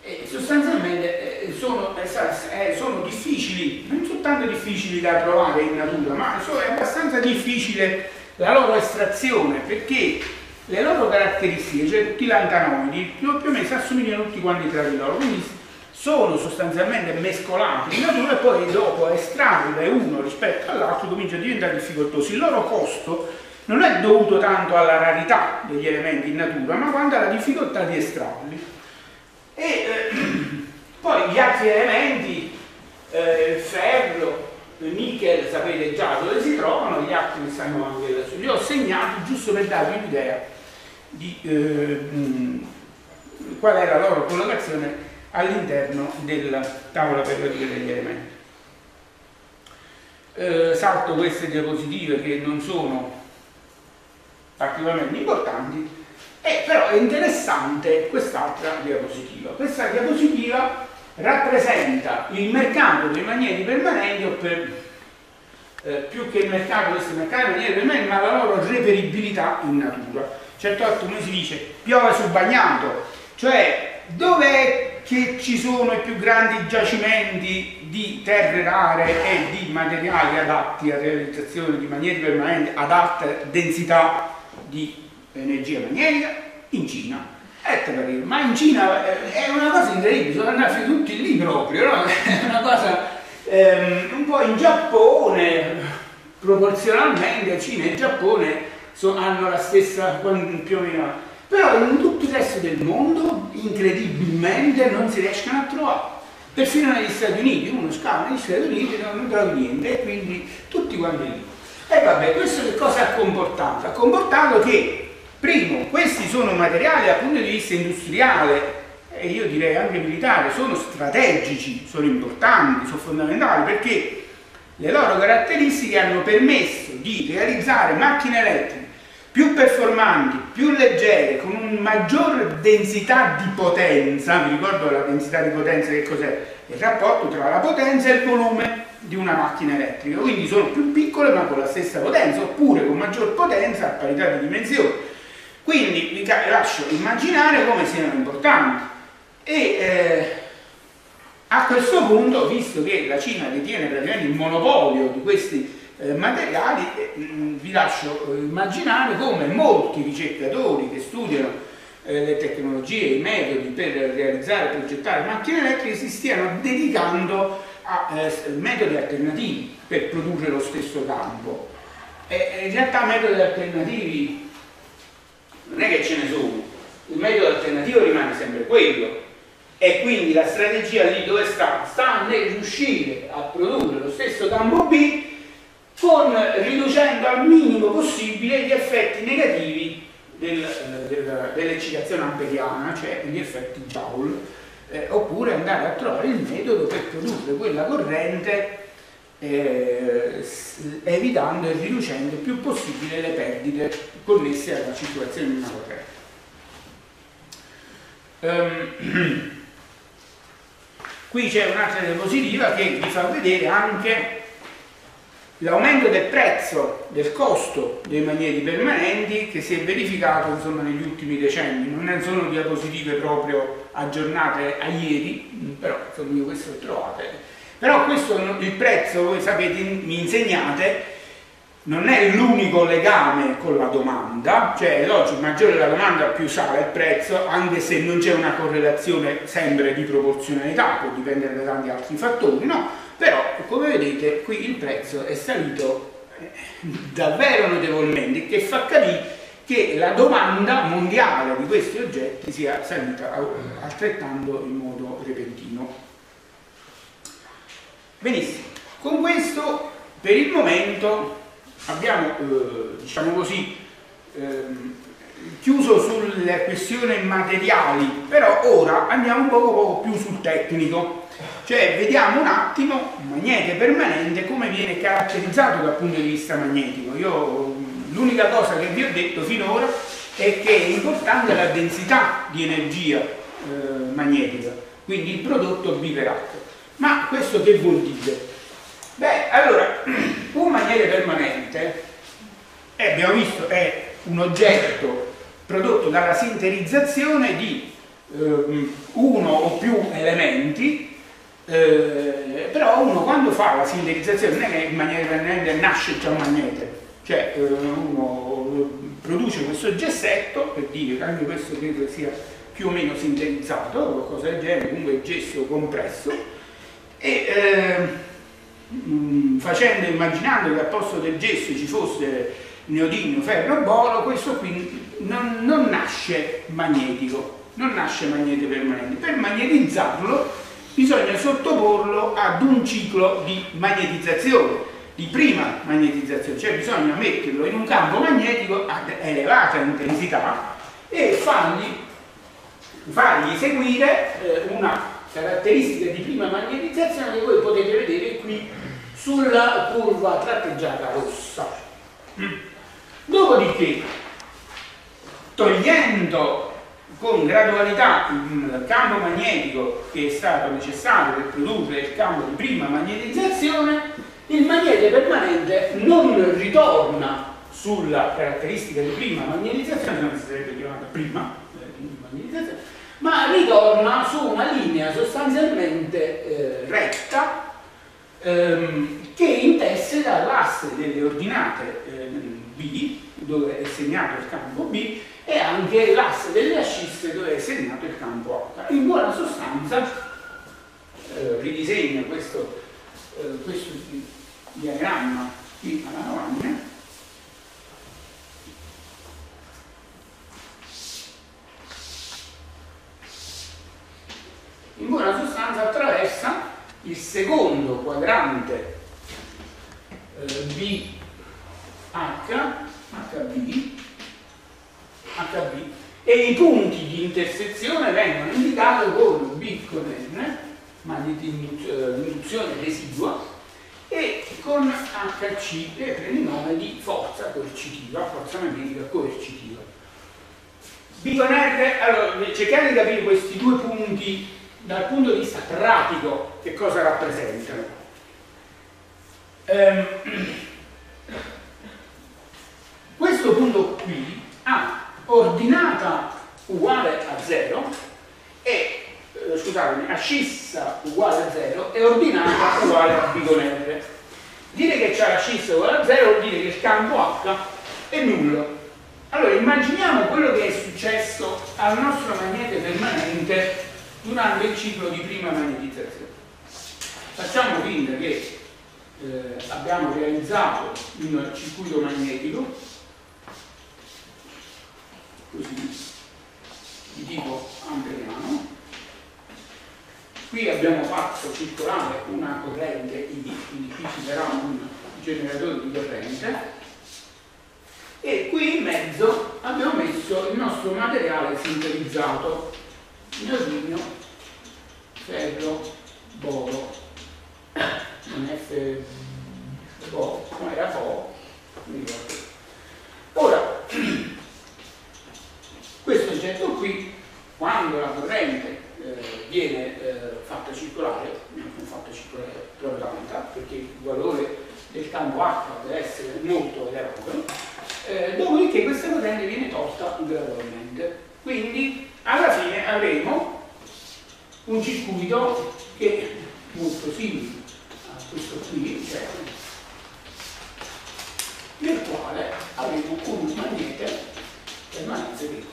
e sostanzialmente eh, sono, eh, sono, difficili, non soltanto difficili da trovare in natura, ma è abbastanza difficile la loro estrazione perché le loro caratteristiche, cioè tutti i lantanoidi, più o meno si assomigliano tutti quanti tra di loro, quindi sono sostanzialmente mescolati in natura e poi dopo estrarre uno rispetto all'altro comincia a diventare difficoltoso. Il loro costo non è dovuto tanto alla rarità degli elementi in natura, ma quanto alla difficoltà di estrarli. E eh, poi gli altri elementi, eh, ferro, nickel, sapete già dove si trovano, gli altri stanno anche lassù. Li ho segnati giusto per darvi un'idea di eh, qual è la loro collocazione all'interno della tavola periodica degli elementi. Eh, salto queste diapositive che non sono particolarmente importanti E però è interessante quest'altra diapositiva. Questa diapositiva rappresenta il mercato dei magneti permanenti o per, eh, più che il mercato di questi mercati magneti permanenti, ma la loro reperibilità in natura. Certo, come si dice, piove sul bagnato, cioè dov'è che ci sono i più grandi giacimenti di terre rare e di materiali adatti a realizzazione di magneti permanenti ad alta densità di energia magnetica? In Cina. Ma in Cina eh, è una cosa incredibile, sono andati tutti lì proprio, no? è una cosa ehm, un po' in Giappone, proporzionalmente Cina e Giappone so, hanno la stessa più o meno però in tutto il resto del mondo incredibilmente non si riescono a trovare perfino negli Stati Uniti uno scava negli Stati Uniti non trova niente e quindi tutti quanti lì e vabbè questo che cosa ha comportato? ha comportato che primo questi sono materiali dal punto di vista industriale e io direi anche militare sono strategici sono importanti, sono fondamentali perché le loro caratteristiche hanno permesso di realizzare macchine elettriche più performanti, più leggere, con una maggior densità di potenza, vi ricordo la densità di potenza che cos'è? Il rapporto tra la potenza e il volume di una macchina elettrica, quindi sono più piccole ma con la stessa potenza, oppure con maggior potenza a parità di dimensioni. Quindi vi lascio immaginare come siano importanti. E eh, a questo punto, visto che la Cina detiene praticamente il monopolio di questi eh, materiali, eh, vi lascio eh, immaginare come molti ricercatori che studiano eh, le tecnologie, i metodi per realizzare e progettare macchine elettriche si stiano dedicando a eh, metodi alternativi per produrre lo stesso campo. in realtà metodi alternativi non è che ce ne sono, il metodo alternativo rimane sempre quello, e quindi la strategia lì dove sta? Sta nel riuscire a produrre lo stesso campo B con, riducendo al minimo possibile gli effetti negativi del, del, dell'eccitazione amperiana, cioè gli effetti Joule, eh, oppure andare a trovare il metodo per produrre quella corrente eh, evitando e riducendo il più possibile le perdite connesse alla circolazione di una corrente. Um, qui c'è un'altra diapositiva che vi fa vedere anche l'aumento del prezzo, del costo dei magneti permanenti che si è verificato insomma, negli ultimi decenni, non sono diapositive proprio aggiornate a ieri, però insomma io questo ho trovate. Però questo, il prezzo, voi sapete, mi insegnate, non è l'unico legame con la domanda, cioè è logico, maggiore la domanda più sale il prezzo, anche se non c'è una correlazione sempre di proporzionalità, può dipendere da tanti altri fattori, no? però come vedete qui il prezzo è salito eh, davvero notevolmente che fa capire che la domanda mondiale di questi oggetti sia salita altrettanto in modo repentino. Benissimo, con questo per il momento abbiamo, eh, diciamo così, ehm, chiuso sulle questioni materiali, però ora andiamo un poco, poco più sul tecnico cioè vediamo un attimo un magnete permanente come viene caratterizzato dal punto di vista magnetico. Io l'unica cosa che vi ho detto finora è che è importante la densità di energia eh, magnetica, quindi il prodotto biverato. Ma questo che vuol dire? Beh, allora, un magnete permanente, eh, abbiamo visto, è un oggetto prodotto dalla sinterizzazione di eh, uno o più elementi eh, però uno quando fa la sintetizzazione non è che in maniera permanente nasce già un magnete, cioè eh, uno produce questo gessetto, per dire che anche questo credo sia più o meno sintetizzato, qualcosa del genere, comunque gesso compresso, e eh, facendo, immaginando che al posto del gesso ci fosse neodimio, ferro, boro, questo qui non, non nasce magnetico, non nasce magnete permanente. Per magnetizzarlo bisogna sottoporlo ad un ciclo di magnetizzazione, di prima magnetizzazione, cioè bisogna metterlo in un campo magnetico ad elevata intensità e fargli, fargli seguire eh, una caratteristica di prima magnetizzazione che voi potete vedere qui sulla curva tratteggiata rossa. Dopodiché togliendo con gradualità il campo magnetico che è stato necessario per produrre il campo di prima magnetizzazione, il magnete permanente non ritorna sulla caratteristica di prima magnetizzazione, non si sarebbe chiamata prima eh, magnetizzazione, ma ritorna su una linea sostanzialmente eh, retta ehm, che intesse l'asse delle ordinate eh, B, dove è segnato il campo B, e anche l'asse delle ascisse dove è segnato il campo H. In buona sostanza, eh, ridisegno questo, eh, questo diagramma qui alla lavagna, in buona sostanza attraversa il secondo quadrante eh, BH, HB, HB e i punti di intersezione vengono indicati con B con N, induzione residua, e con HC che prende il nome di forza coercitiva, forza magnetica coercitiva. B con R, allora cerchiamo di capire questi due punti dal punto di vista pratico che cosa rappresentano. Ehm, questo punto qui ha ordinata uguale a 0 e eh, scusatemi, ascissa uguale a 0 e ordinata uguale a B con R. Dire che c'è l'ascissa uguale a 0 vuol dire che il campo H è nullo. Allora immaginiamo quello che è successo al nostro magnete permanente durante il ciclo di prima magnetizzazione. Facciamo finta che eh, abbiamo realizzato un circuito magnetico così di tipo amperiano qui abbiamo fatto circolare una corrente quindi qui ci sarà un generatore di corrente e qui in mezzo abbiamo messo il nostro materiale sintetizzato neodimio, ferro, boro non F bo, come era bo ora questo oggetto qui, quando la corrente eh, viene eh, fatta circolare, non fatta circolare proprio tanta, perché il valore del campo H deve essere molto elevato, eh, dopodiché questa corrente viene tolta gradualmente. Quindi alla fine avremo un circuito che è molto simile a questo qui, cioè, nel quale avremo un magnete permanente che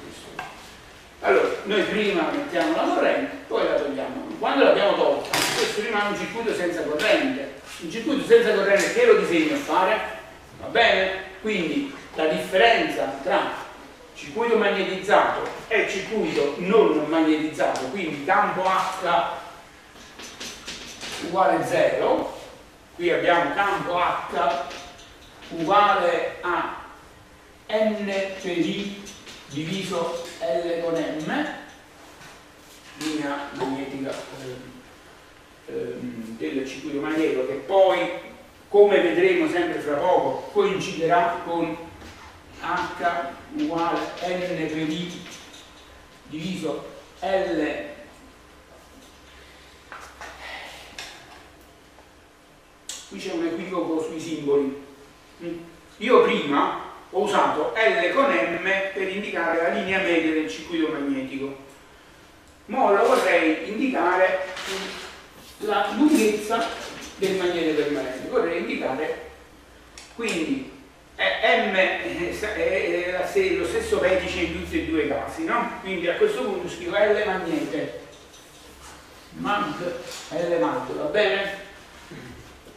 allora, noi prima mettiamo la corrente, poi la togliamo. Quando l'abbiamo tolta, questo rimane un circuito senza corrente. Un circuito senza corrente che lo disegno a fare? Va bene? Quindi la differenza tra circuito magnetizzato e circuito non magnetizzato, quindi campo H uguale 0, qui abbiamo campo H uguale a n cioè d diviso L con M, linea magnetica eh, eh, del circuito magnetico che poi, come vedremo sempre fra poco, coinciderà con H uguale N per I diviso L qui c'è un equivoco sui simboli io prima ho usato L con M per indicare la linea media del circuito magnetico. Ora vorrei indicare la lunghezza del magnete permanente. Vorrei indicare quindi M è lo stesso vertice in tutti e due i casi, no? Quindi a questo punto scrivo L magnete, mag, L mag, va bene?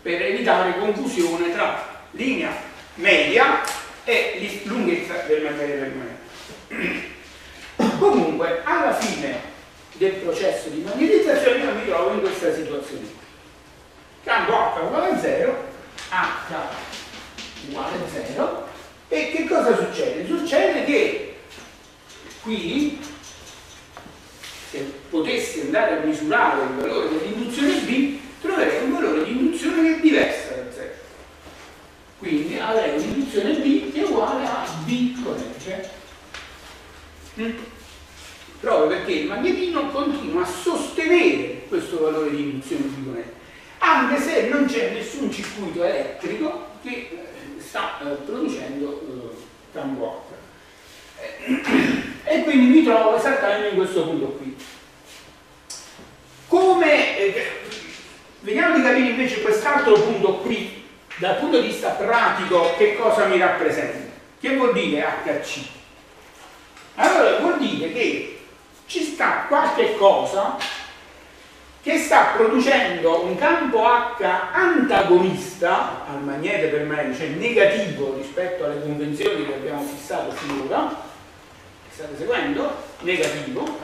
Per evitare confusione tra linea media e lunghezza del materiale permanente. Comunque, alla fine del processo di magnetizzazione io mi trovo in questa situazione. Campo H uguale a 0, H uguale a 0 e che cosa succede? Succede che qui se potessi andare a misurare il valore dell'induzione B troverei un valore di induzione che è diverso da 0 quindi avrei un'induzione B che è uguale a B con F mm. proprio perché il magnetino continua a sostenere questo valore di induzione B con anche se non c'è nessun circuito elettrico che eh, sta eh, producendo eh, H. E quindi mi trovo esattamente in questo punto qui. Come, eh, vediamo di capire invece quest'altro punto qui, dal punto di vista pratico, che cosa mi rappresenta. Che vuol dire HC? Allora vuol dire che ci sta qualche cosa che sta producendo un campo H antagonista al magnete permanente, cioè negativo rispetto alle convenzioni che abbiamo fissato finora, state seguendo? Negativo,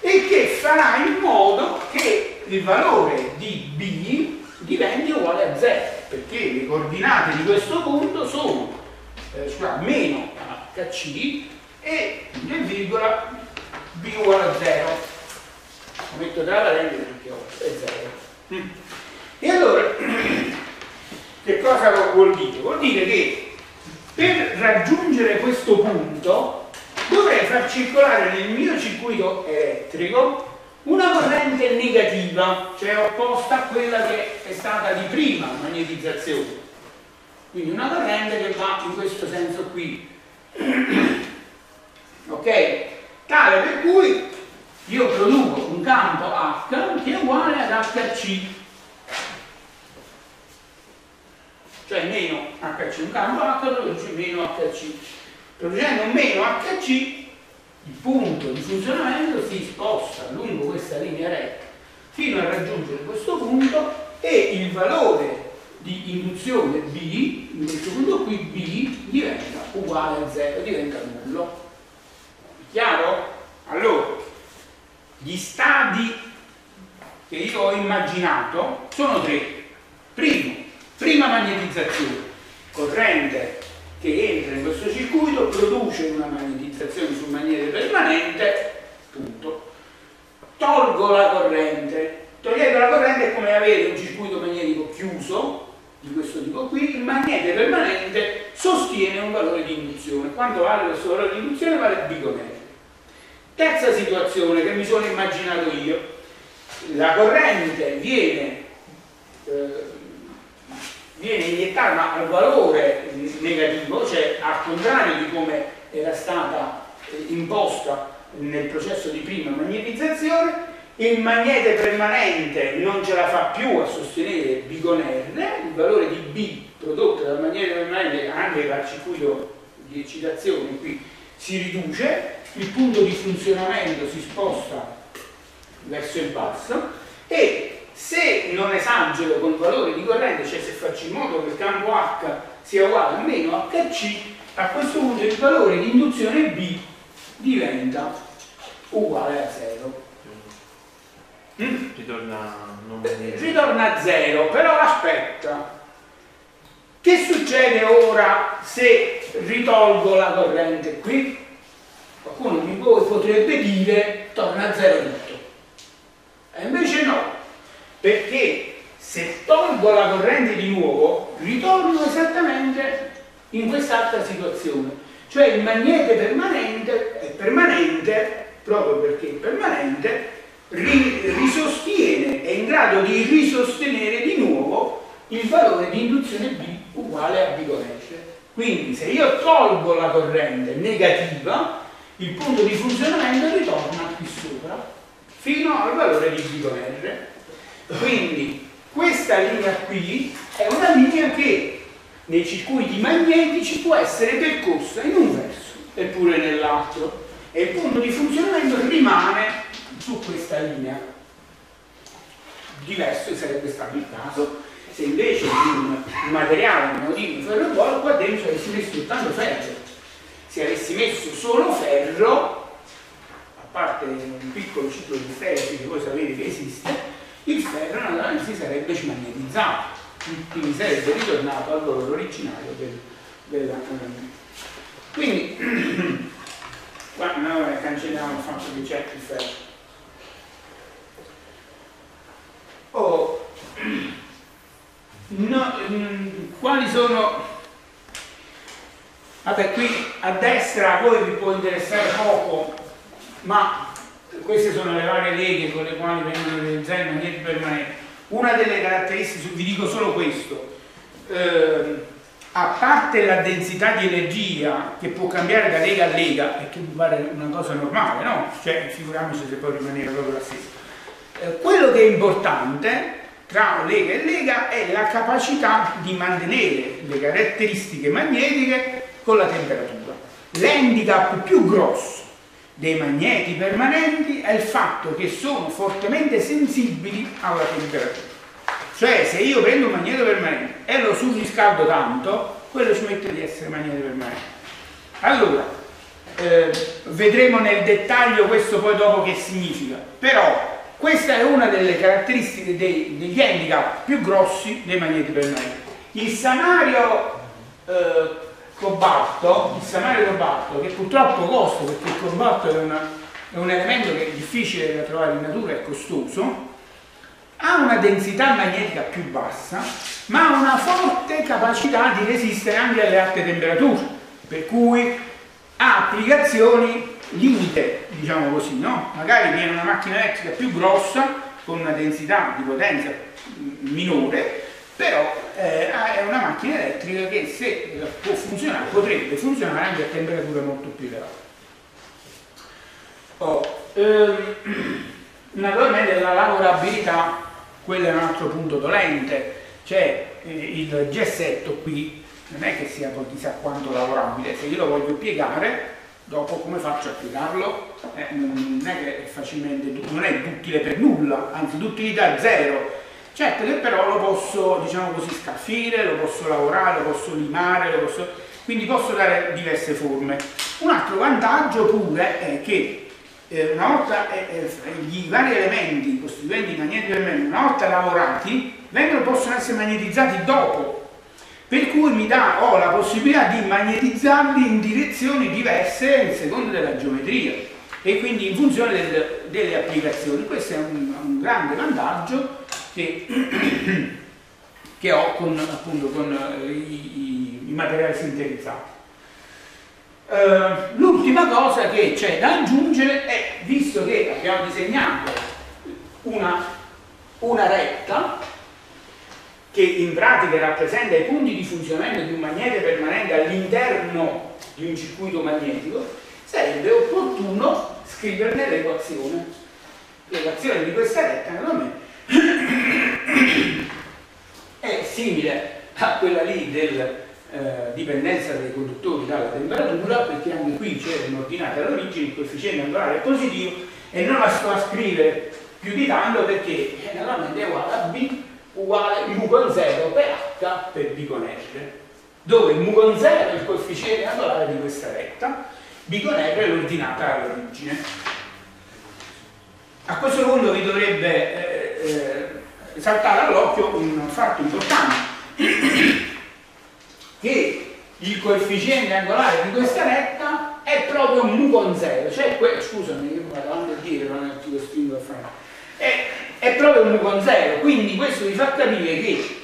e che farà in modo che il valore di B diventi uguale a 0, perché le coordinate di questo punto sono eh, scusate, meno HC e nel virgola B uguale a 0. Metto tra parentesi perché è 0. Mm. E allora, che cosa vuol dire? Vuol dire che per raggiungere questo punto dovrei far circolare nel mio circuito elettrico una corrente negativa, cioè opposta a quella che è stata di prima magnetizzazione. Quindi una corrente che va in questo senso qui. ok? Tale per cui io produco un campo H che è uguale ad HC. Cioè meno HC, un campo H produce meno HC producendo meno HC il punto di funzionamento si sposta lungo questa linea retta fino a raggiungere questo punto e il valore di induzione B, in questo punto qui B diventa uguale a 0, diventa nullo. Chiaro? Allora, gli stadi che io ho immaginato sono tre. Primo, prima magnetizzazione, corrente che entra in questo circuito, produce una magnetizzazione sul magnete permanente, punto. Tolgo la corrente. Togliendo la corrente è come avere un circuito magnetico chiuso, di questo tipo qui, il magnete permanente sostiene un valore di induzione. Quanto vale questo valore di induzione? Vale il bigonello. Terza situazione che mi sono immaginato io. La corrente viene eh, viene iniettata al valore negativo, cioè al contrario di come era stata eh, imposta nel processo di prima magnetizzazione, il magnete permanente non ce la fa più a sostenere B con R, il valore di B prodotto dal magnete permanente anche dal circuito di eccitazione qui si riduce, il punto di funzionamento si sposta verso il basso e se non esagero con il valore di corrente, cioè se faccio in modo che il campo H sia uguale a meno HC, a questo punto il valore di induzione B diventa uguale a 0. Mm? Ritorna, Ritorna a 0, però aspetta. Che succede ora se ritolgo la corrente qui? Qualcuno di voi potrebbe dire torna a 0 tutto. E invece no, perché se tolgo la corrente di nuovo ritorno esattamente in quest'altra situazione cioè il magnete permanente è permanente proprio perché è permanente risostiene è in grado di risostenere di nuovo il valore di induzione B uguale a B con quindi se io tolgo la corrente negativa il punto di funzionamento ritorna qui sopra fino al valore di B con R quindi questa linea qui è una linea che nei circuiti magnetici può essere percorsa in un verso e pure nell'altro e il punto di funzionamento rimane su questa linea. Diverso sarebbe stato il caso se invece di un materiale neodimo ferro qua dentro avessi messo soltanto ferro. Se avessi messo solo ferro, a parte un piccolo ciclo di stesi che voi sapete che esiste, il ferro naturalmente si sarebbe smagnetizzato, quindi sarebbe ritornato al valore originario del, della... Quindi, qua noi cancelliamo il fatto che c'è il ferro. Oh, no, quali sono... Vabbè, qui a destra a voi vi può interessare poco, ma queste sono le varie leghe con le quali vengono realizzati i magneti permanenti. Una delle caratteristiche, vi dico solo questo, eh, a parte la densità di energia che può cambiare da lega a lega, e che mi pare una cosa normale, no? Cioè, figuriamoci se può rimanere proprio la stessa. Eh, quello che è importante tra lega e lega è la capacità di mantenere le caratteristiche magnetiche con la temperatura. L'handicap più grosso dei magneti permanenti è il fatto che sono fortemente sensibili alla temperatura. Cioè se io prendo un magneto permanente e lo surriscaldo tanto, quello smette di essere magneto permanente. Allora, eh, vedremo nel dettaglio questo poi dopo che significa, però questa è una delle caratteristiche dei, degli handicap più grossi dei magneti permanenti. Il sanario eh, cobalto, il sanario cobalto, che purtroppo costa perché il cobalto è, una, è un elemento che è difficile da trovare in natura e costoso, ha una densità magnetica più bassa, ma ha una forte capacità di resistere anche alle alte temperature, per cui ha applicazioni limite, diciamo così, no? Magari viene una macchina elettrica più grossa, con una densità di potenza minore, però eh, è una macchina elettrica che se può funzionare, potrebbe funzionare anche a temperature molto più elevate. Oh, ehm, naturalmente la lavorabilità, quello è un altro punto dolente, cioè eh, il gessetto qui non è che sia poi chissà quanto lavorabile, se io lo voglio piegare dopo come faccio a piegarlo? Eh, non è che è facilmente, non è duttile per nulla, anzi d'utilità zero. Certo che però lo posso, diciamo così, scaffire, lo posso lavorare, lo posso limare, lo posso... quindi posso dare diverse forme. Un altro vantaggio pure è che eh, una volta eh, eh i vari elementi costituenti magneti permanenti, una volta lavorati, vengono, possono essere magnetizzati dopo per cui mi dà, ho la possibilità di magnetizzarli in direzioni diverse in seconda della geometria e quindi in funzione del, delle applicazioni. Questo è un, un grande vantaggio che, che, ho con, appunto, con eh, i, i, i, materiali sintetizzati. Uh, l'ultima cosa che c'è da aggiungere è, visto che abbiamo disegnato una, una retta, che in pratica rappresenta i punti di funzionamento di un magnete permanente all'interno di un circuito magnetico, sarebbe opportuno scriverne l'equazione. L'equazione di questa retta naturalmente è simile a quella lì della eh, dipendenza dei conduttori dalla temperatura, perché anche qui c'era in ordinata all'origine, il coefficiente angolare è positivo e non la sto a scrivere più di tanto perché naturalmente è uguale a B uguale mu con 0 per h per b con r, dove mu con 0 è il coefficiente angolare di questa retta, b con r è l'ordinata all'origine. A questo punto vi dovrebbe eh, eh, saltare all'occhio un fatto importante, che il coefficiente angolare di questa retta è proprio mu con 0, cioè, scusami, io vado avanti a dire, non è più stringo a fare. È, è proprio un con zero, quindi questo vi fa capire che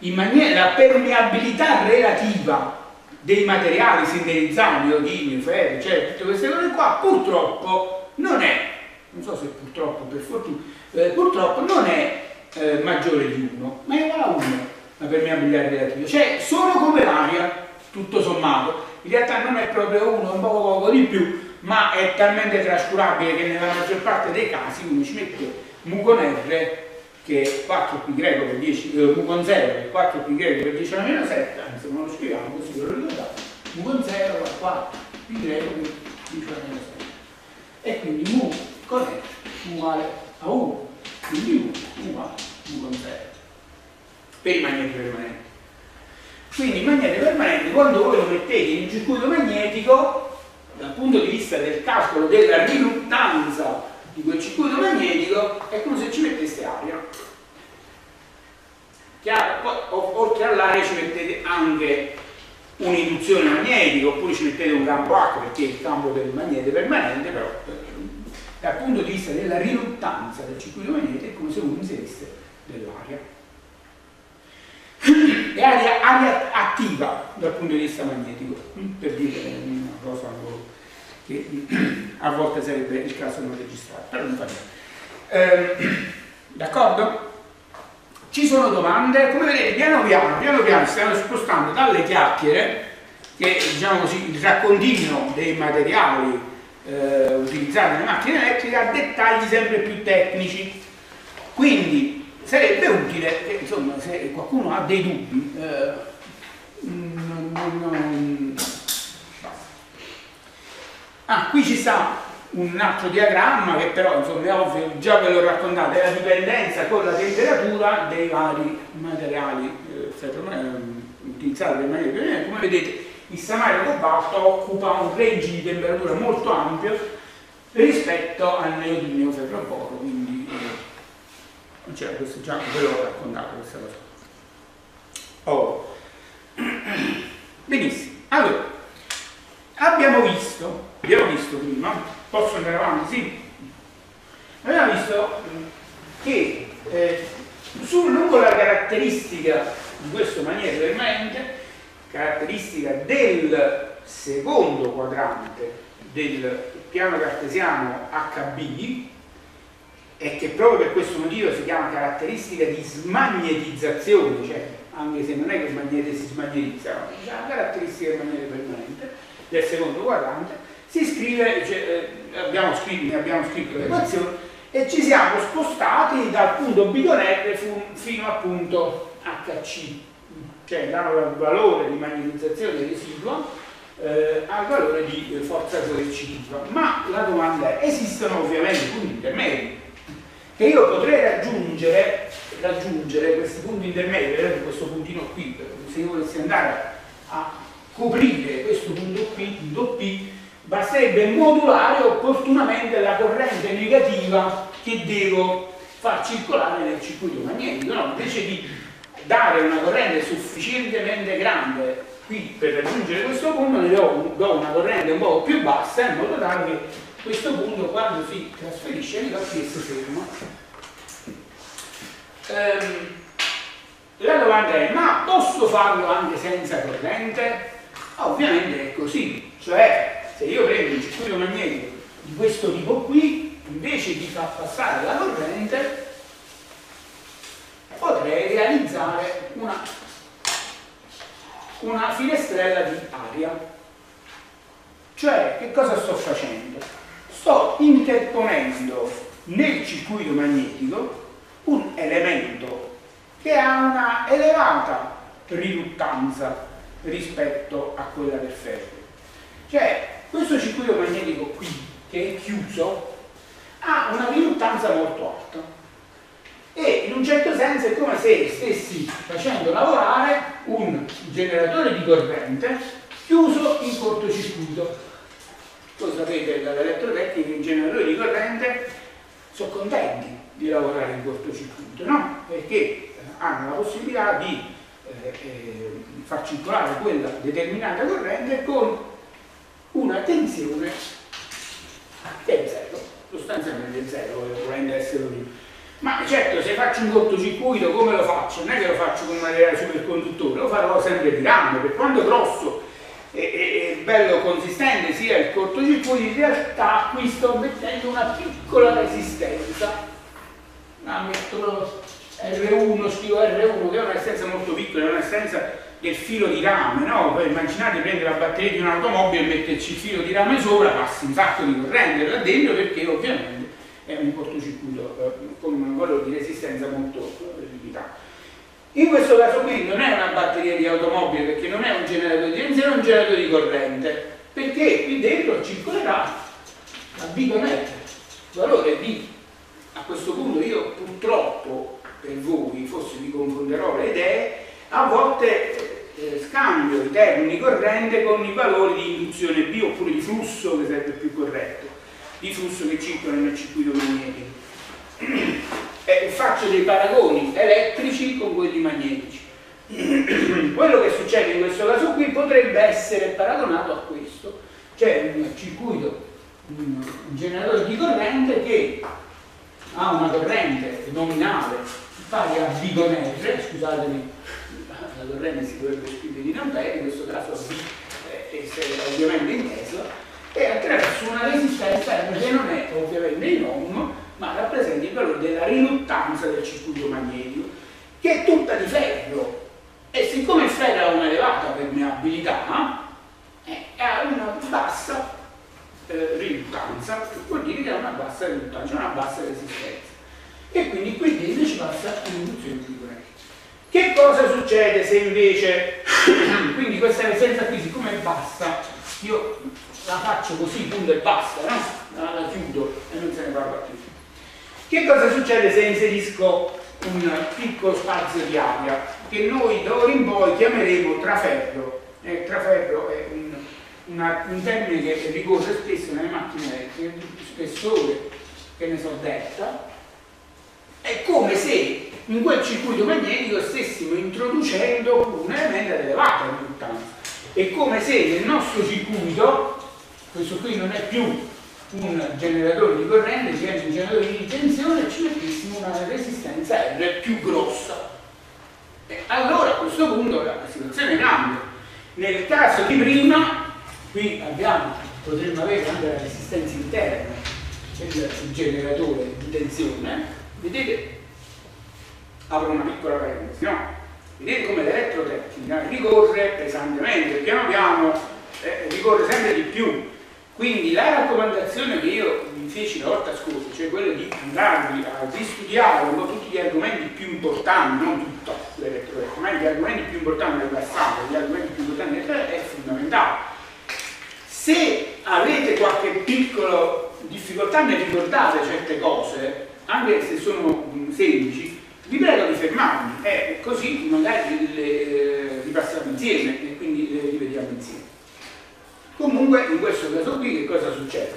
in la permeabilità relativa dei materiali sintetizzati, iodio, ferro, cioè tutte queste cose qua, purtroppo non è, non so se purtroppo per fortuna, eh, purtroppo non è eh, maggiore di 1, ma è uguale a 1 la permeabilità relativa, cioè sono come l'aria, tutto sommato, in realtà non è proprio 1, un poco poco di più, ma è talmente trascurabile che nella maggior parte dei casi uno ci mette mu con r che è 4 pi greco per 10, eh, mu con 0 che è 4 pi greco per 10 alla meno 7, anzi non lo scriviamo così ve lo ricordate, mu con 0 è 4 pi greco per 10 alla meno 7. E quindi mu con r uguale a 1, quindi 1 uguale a mu con 0 per i magneti permanenti. Quindi i magneti permanenti, quando voi lo mettete in un circuito magnetico, dal punto di vista del calcolo della riluttanza di quel circuito magnetico è come se ci metteste aria. Chiaro? Poi, oltre all'aria ci mettete anche un'induzione magnetica oppure ci mettete un campo H perché è il campo del magnete permanente, però dal punto di vista della riluttanza del circuito magnetico è come se uno inserisse dell'aria. È aria, aria, attiva dal punto di vista magnetico, per dire una cosa che a volte sarebbe il caso non registrato, però non fa niente. Eh, d'accordo? Ci sono domande, come vedete piano piano, piano piano stiamo spostando dalle chiacchiere, che diciamo così il raccontino dei materiali eh, utilizzati nelle macchine elettriche, a dettagli sempre più tecnici. Quindi sarebbe utile che insomma, se qualcuno ha dei dubbi, eh, non, non, non... Ah, qui ci sta un altro diagramma che però insomma è ovvio, già ve l'ho raccontato, è la dipendenza con la temperatura dei vari materiali eh, eh utilizzati per maniera come vedete il samario cobalto occupa un range di temperatura molto ampio rispetto al neodimio ferroboro quindi eh, cioè, questo già ve l'ho raccontato questa cosa oh. benissimo allora abbiamo visto abbiamo visto prima Posso andare avanti? Sì. Abbiamo visto che eh, lungo la caratteristica di questo maniere permanente, caratteristica del secondo quadrante del piano cartesiano HB, e che proprio per questo motivo si chiama caratteristica di smagnetizzazione, cioè anche se non è che il magnete si smagnetizza, ma è una caratteristica del magnete permanente del secondo quadrante, si scrive, cioè, eh, abbiamo scritto, abbiamo scritto l'equazione e ci siamo spostati dal punto bigonelle fino al punto HC, cioè dal valore di magnetizzazione residua eh, al valore di eh, forza coercitiva. Ma la domanda è, esistono ovviamente punti intermedi che io potrei raggiungere, raggiungere questi punti intermedi, vedete questo puntino qui, se io volessi andare a coprire questo punto qui, punto P, basterebbe modulare opportunamente la corrente negativa che devo far circolare nel circuito magnetico, no? invece di dare una corrente sufficientemente grande qui per raggiungere questo punto ne do, do una corrente un po' più bassa in modo tale che questo punto quando si trasferisce e si ferma. Ehm, la domanda è ma posso farlo anche senza corrente? Ovviamente è così, cioè se io prendo un circuito magnetico di questo tipo qui, invece di far passare la corrente, potrei realizzare una, una finestrella di aria. Cioè, che cosa sto facendo? Sto interponendo nel circuito magnetico un elemento che ha una elevata riluttanza rispetto a quella del ferro. Cioè, questo circuito magnetico qui, che è chiuso, ha una riluttanza molto alta e in un certo senso è come se stessi facendo lavorare un generatore di corrente chiuso in cortocircuito. Voi sapete dall'elettrotecnica i generatori di corrente sono contenti di lavorare in cortocircuito, no? Perché hanno la possibilità di eh, eh, far circolare quella determinata corrente con una tensione che è zero, sostanzialmente zero, volendo essere lì. Ma certo, se faccio un cortocircuito come lo faccio? Non è che lo faccio con un materiale superconduttore, lo farò sempre di rame, per quanto grosso e, e, e, bello consistente sia il cortocircuito, in realtà qui sto mettendo una piccola resistenza. La metto R1, scrivo R1, che è una resistenza molto piccola, è una resistenza del filo di rame, no? Poi immaginate prendere la batteria di un'automobile e metterci il filo di rame sopra, passi un sacco di corrente là dentro perché ovviamente è un cortocircuito eh, con un valore di resistenza molto eh, limitato. In questo caso qui non è una batteria di automobile perché non è un generatore di tensione, è un generatore di corrente, perché qui dentro circolerà la biconnetta, il valore di, a questo punto io purtroppo per voi, forse vi confonderò le idee, a volte eh, scambio i termini corrente con i valori di induzione B oppure di flusso che sarebbe più corretto, di flusso che circolano nel circuito magnetico. E faccio dei paragoni elettrici con quelli magnetici. Quello che succede in questo caso qui potrebbe essere paragonato a questo, cioè un circuito, un generatore di corrente che ha una corrente nominale pari a B con R, scusatemi la corrente si dovrebbe scrivere in ampere, in questo caso eh, è ovviamente in Tesla, e attraverso una resistenza che non è ovviamente in ohm, ma rappresenta il valore della riluttanza del circuito magnetico, che è tutta di ferro. E siccome il ferro ha un'elevata permeabilità, eh, ha una bassa eh, riluttanza, vuol dire che ha una bassa riluttanza, una bassa resistenza. E quindi qui dentro ci passa un'induzione di corrente. Che cosa succede se invece, quindi questa resistenza qui siccome è bassa, io la faccio così, punto e basta, no? la, la chiudo e non se ne parla più. Che cosa succede se inserisco un piccolo spazio di aria che noi d'ora in poi chiameremo traferro? Eh, traferro è un, una, un termine che ricorre spesso nelle macchine elettriche, spessore, che ne so, delta, è come se in quel circuito magnetico stessimo introducendo un elemento ad elevata riluttanza. È come se nel nostro circuito, questo qui non è più un generatore di corrente, diventa un generatore di tensione ci mettessimo una resistenza R più grossa. E allora a questo punto la situazione cambia. Nel caso di prima, qui abbiamo, potremmo avere anche la resistenza interna del generatore di tensione, vedete, apro una piccola parentesi, no? Vedete come l'elettrotecnica ricorre pesantemente, piano piano eh, ricorre sempre di più quindi la raccomandazione che io vi feci la volta scorsa, cioè quella di andarvi a ristudiare un po' tutti gli argomenti più importanti, non tutto l'elettroelettrico, ma gli argomenti più importanti del passato, gli argomenti più importanti del passato è fondamentale. Se avete qualche piccola difficoltà nel ricordare certe cose, anche se sono semplici, vi prego di fermarmi e così magari le eh, ripassiamo insieme e quindi le rivediamo insieme. Comunque in questo caso qui che cosa succede?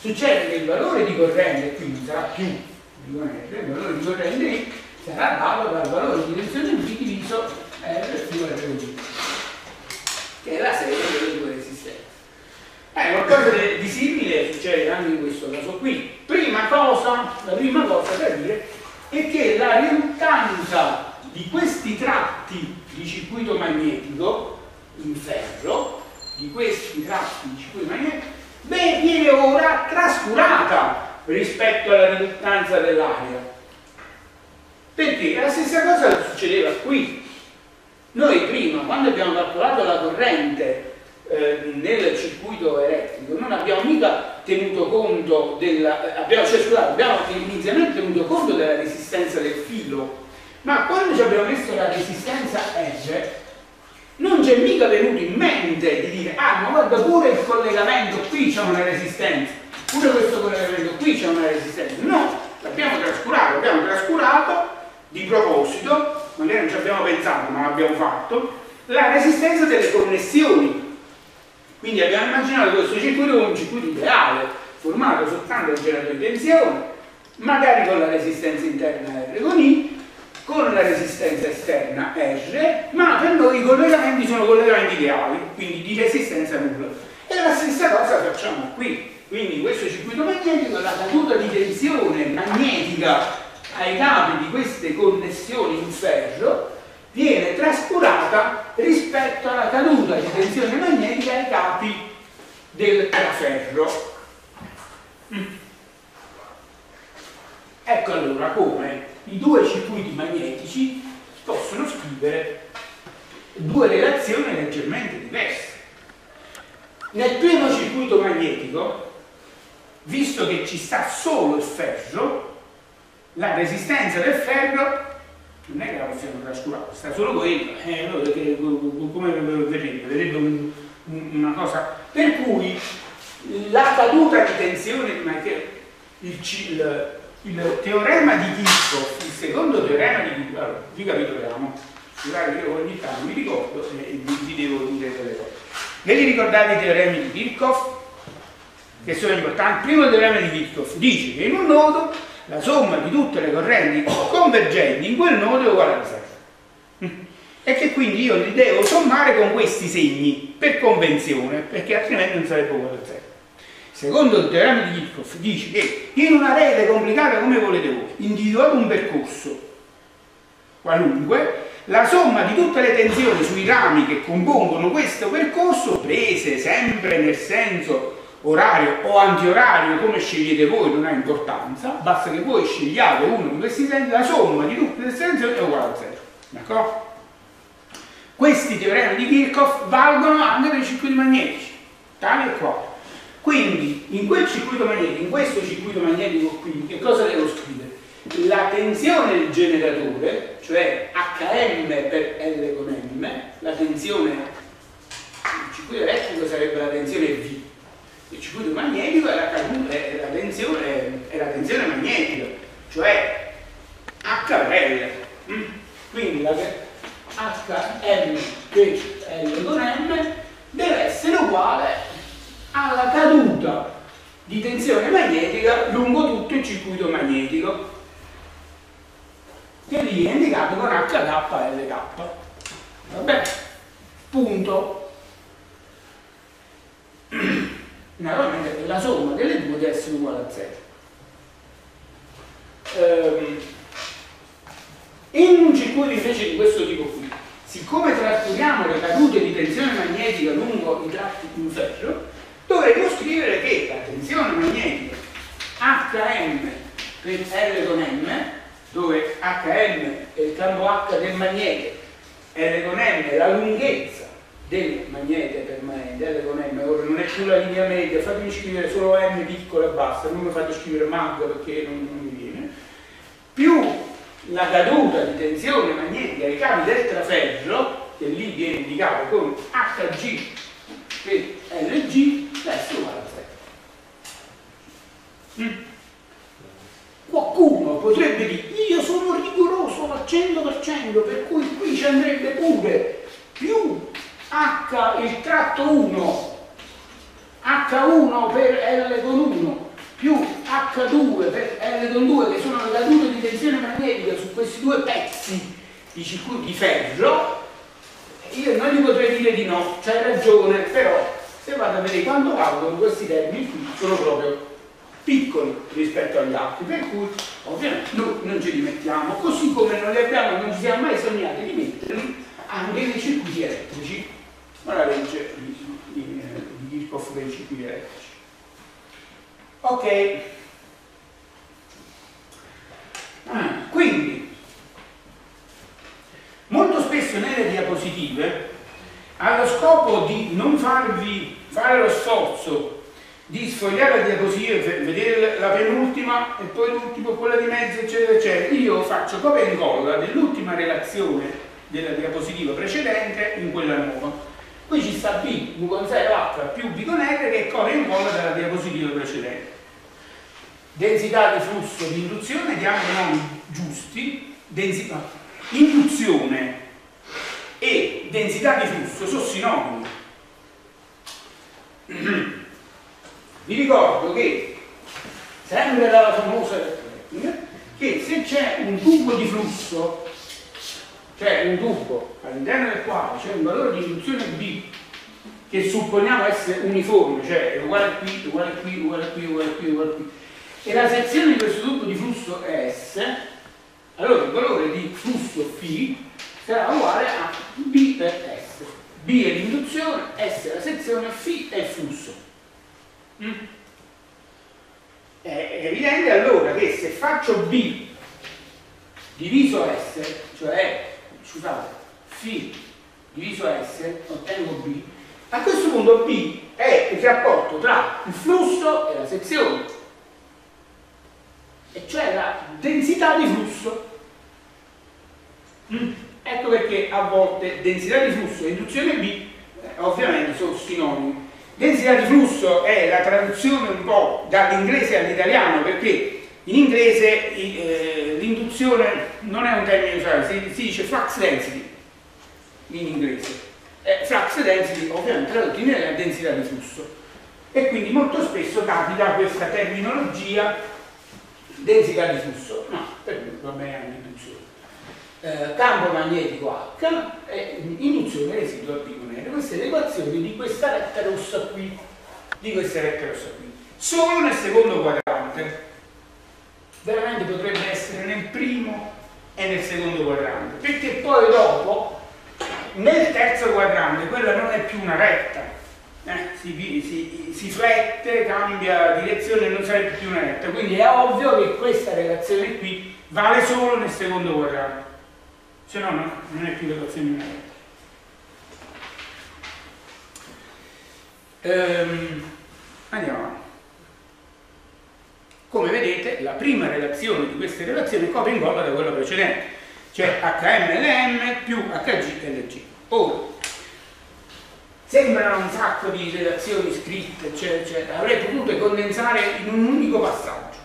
Succede che il valore di corrente qui non sarà più il valore di corrente I sarà dato dal valore di tensione V diviso R più R che è la serie delle due resistenze. Eh, qualcosa di simile succede anche in questo caso qui. Prima cosa, la prima cosa da dire è che la riluttanza di questi tratti di circuito magnetico in ferro di questi tratti di circuito magnetico beh, viene ora trascurata rispetto alla riluttanza dell'aria. Perché la stessa cosa succedeva qui. Noi prima, quando abbiamo calcolato la corrente eh, nel circuito elettrico, non abbiamo mica tenuto conto della... Abbiamo, cioè, scusate, abbiamo inizialmente tenuto conto della resistenza del filo, ma quando ci abbiamo messo la resistenza edge, non ci è mica venuto in mente di dire ah ma guarda pure il collegamento qui c'è una resistenza. Pure questo collegamento qui c'è una resistenza. No, l'abbiamo trascurato l'abbiamo trascurato di proposito magari non ci abbiamo pensato ma l'abbiamo fatto la resistenza delle connessioni. Quindi abbiamo immaginato questo circuito come un circuito ideale formato soltanto da generatori di tensione magari con la resistenza interna R con I con la resistenza esterna R, ma per noi i collegamenti sono collegamenti ideali, quindi di resistenza nulla. E la stessa cosa facciamo qui. Quindi questo circuito magnetico, la caduta di tensione magnetica ai capi di queste connessioni in ferro viene trascurata rispetto alla caduta di tensione magnetica ai capi del ferro. Mm. Ecco allora come i due circuiti magnetici possono scrivere due relazioni leggermente diverse. Nel primo circuito magnetico, visto che ci sta solo il ferro, la resistenza del ferro non è che la possiamo trascurare, sta solo quella, eh, come vedrebbe? Vedrebbe un, una cosa per cui la caduta di tensione il, il, il teorema di Kirchhoff, secondo teorema di Kirchhoff, allora, scusate io ogni tanto mi ricordo e vi, devo dire delle cose. Ve li ricordate i teoremi di Kirchhoff? Che sono importanti. Il primo teorema di Kirchhoff dice che in un nodo la somma di tutte le correnti convergenti in quel nodo è uguale a 0. E che quindi io li devo sommare con questi segni per convenzione, perché altrimenti non sarebbe uguale a 0. Secondo il teorema di Kirchhoff dice che in una rete complicata come volete voi, individuato un percorso qualunque, la somma di tutte le tensioni sui rami che compongono questo percorso, prese sempre nel senso orario o antiorario, come scegliete voi, non ha importanza, basta che voi scegliate uno di questi sensi, la somma di tutte queste tensioni è uguale a 0. D'accordo? Questi teoremi di Kirchhoff valgono anche per i circuiti magnetici, tali e quali. Quindi in quel circuito magnetico, in questo circuito magnetico qui, che cosa devo scrivere? La tensione del generatore, cioè HM per L con M, la tensione, il circuito elettrico sarebbe la tensione V, il circuito magnetico è la, è la, tensione, è la tensione magnetica, cioè H per L. Mm? Quindi la HM che L con M deve essere uguale alla caduta di tensione magnetica lungo tutto il circuito magnetico che è indicato con HKLK vabbè punto. Naturalmente la somma delle due deve essere uguale a 0 ehm, in un circuito invece di questo tipo qui siccome tratturiamo le cadute di tensione magnetica lungo i tratti di un ferro dovremmo scrivere che la tensione magnetica HM per L con M, dove HM è il campo H del magnete, L con M è la lunghezza del magnete permanente, L con M, ora non è più la linea media, fatemi scrivere solo M piccola e basta, non mi fate scrivere MAG perché non, non mi viene, più la caduta di tensione magnetica ai cavi del traferro, che lì viene indicato come Hg per Lg, deve uguale a 0. Mm. Qualcuno potrebbe dire, io sono rigoroso al 100%, per cui qui ci andrebbe pure più H il tratto 1, H1 per L con 1, più H2 per L con 2, che sono le cadute di tensione magnetica su questi due pezzi di circuito di ferro, io non gli potrei dire di no, c'hai ragione, però se vado a vedere quanto valgono questi termini qui sono proprio piccoli rispetto agli altri, per cui ovviamente noi non ce li mettiamo, così come non li abbiamo, non ci siamo mai sognati di metterli anche nei circuiti elettrici, ma la legge di Kirchhoff dei circuiti elettrici. Ok. Ah, quindi, molto spesso nelle diapositive allo scopo di non farvi fare lo sforzo di sfogliare la diapositiva, vedere la penultima e poi l'ultima, quella di mezzo, eccetera, eccetera. Io faccio copia e incolla dell'ultima relazione della diapositiva precedente in quella nuova. Qui ci sta B, U con 0 H più B con R che è copia e incolla della diapositiva precedente. Densità di flusso di induzione, diamo nomi giusti, densità, induzione e densità di flusso sono sinonimi. Vi ricordo che, sempre dalla famosa che se c'è un tubo di flusso, cioè un tubo all'interno del quale c'è un valore di induzione B che supponiamo essere uniforme, cioè è uguale qui, uguale qui, uguale qui, uguale qui, uguale qui, e la sezione di questo tubo di flusso è S, allora il valore di flusso Φ sarà uguale a B per S. B è l'induzione, S è la sezione, Φ è il flusso. Mm? È evidente allora che se faccio B diviso S, cioè, scusate, Φ diviso S, ottengo B, a questo punto B è il rapporto tra il flusso e la sezione, e cioè la densità di flusso. Mm? Ecco perché a volte densità di flusso e induzione B eh, ovviamente sono sinonimi. Densità di flusso è la traduzione un po' dall'inglese all'italiano perché in inglese eh, l'induzione non è un termine usato, si, si, dice flux density in inglese. Eh, flux density ovviamente tradotto in italiano è densità di flusso e quindi molto spesso capita questa terminologia densità di flusso, no, per me va bene anche induzione eh, campo magnetico H e induzione residua B con R. Queste le equazioni di questa retta rossa qui, di questa retta rossa qui. Solo nel secondo quadrante. Veramente potrebbe essere nel primo e nel secondo quadrante, perché poi dopo nel terzo quadrante quella non è più una retta, eh, si, si, si, flette, cambia direzione e non sarebbe più una retta. Quindi è ovvio che questa relazione qui vale solo nel secondo quadrato, se no, no non è più relazione di una retta. Ehm, andiamo avanti. Come vedete, la prima relazione di queste relazioni copia e incolla da quella precedente, cioè HMLM più HGLG. Ora, sembrano un sacco di relazioni scritte, eccetera, eccetera, avrei potuto condensare in un unico passaggio.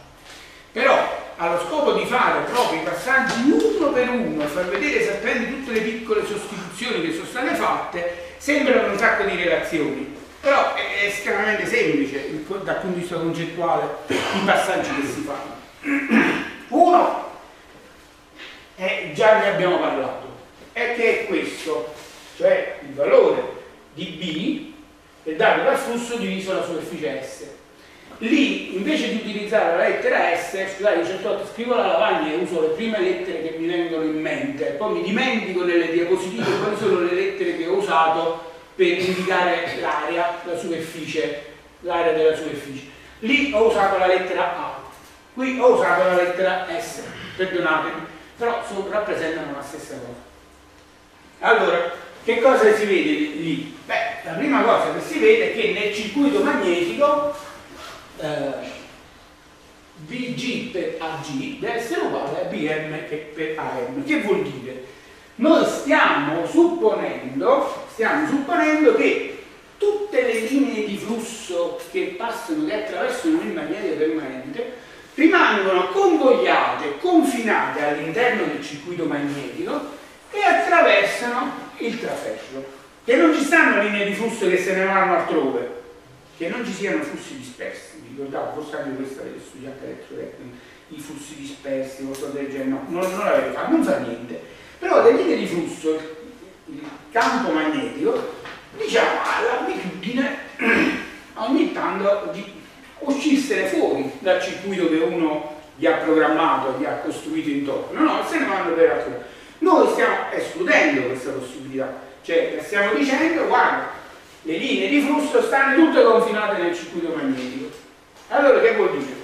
Però, allo scopo di fare proprio i passaggi uno per uno e far vedere esattamente tutte le piccole sostituzioni che sono state fatte, sembrano un sacco di relazioni però è estremamente semplice dal punto di vista concettuale i passaggi che si fanno. Uno, eh, già ne abbiamo parlato, è che è questo, cioè il valore di B è dato dal flusso diviso la superficie S. Lì, invece di utilizzare la lettera S, scusate, certe volte scrivo la lavagna e uso le prime lettere che mi vengono in mente, poi mi dimentico nelle diapositive quali sono le lettere che ho usato per indicare l'area, la superficie, l'area della superficie. Lì ho usato la lettera A, qui ho usato la lettera S, perdonatemi, però rappresentano la stessa cosa. Allora, che cosa si vede lì? Beh, la prima cosa che si vede è che nel circuito magnetico eh, BG per AG deve essere uguale a BM per AM. Che vuol dire? Noi stiamo supponendo, stiamo supponendo che tutte le linee di flusso che passano, che attraversano il magnete permanente, rimangono convogliate, confinate all'interno del circuito magnetico e attraversano il traferro. Che non ci stanno linee di flusso che se ne vanno altrove, che non ci siano flussi dispersi. Vi ricordavo, forse anche questa avete studiato elettrotecnica, i flussi dispersi, qualcosa del genere, no, non, non l'avete fatto, non fa niente però le linee di flusso, il campo magnetico, diciamo, ha l'abitudine ogni tanto di uscissene fuori dal circuito che uno gli ha programmato, gli ha costruito intorno, no, se ne vanno per altro. Noi stiamo escludendo questa possibilità, cioè stiamo dicendo, guarda, le linee di flusso stanno tutte confinate nel circuito magnetico. Allora che vuol dire?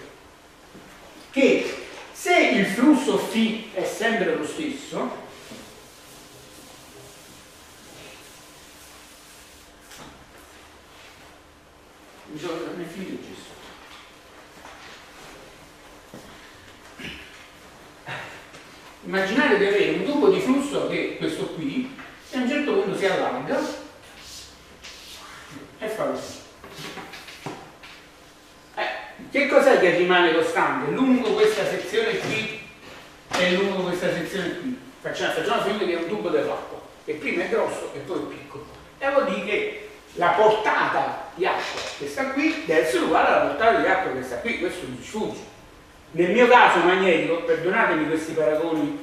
Che se il flusso φ è sempre lo stesso, bisogna nel figlio Gesù. Immaginate di avere un tubo di flusso che è questo qui e a un certo punto si allarga e fa così. Eh, che cos'è che rimane costante? Lungo questa sezione qui e lungo questa sezione qui. Facciamo, facciamo finta che è un tubo dell'acqua, che prima è grosso e poi è piccolo. E vuol dire che la portata di acqua che sta qui deve essere uguale alla portata di acqua che sta qui, questo non sfugge. Nel mio caso magnetico, perdonatemi questi paragoni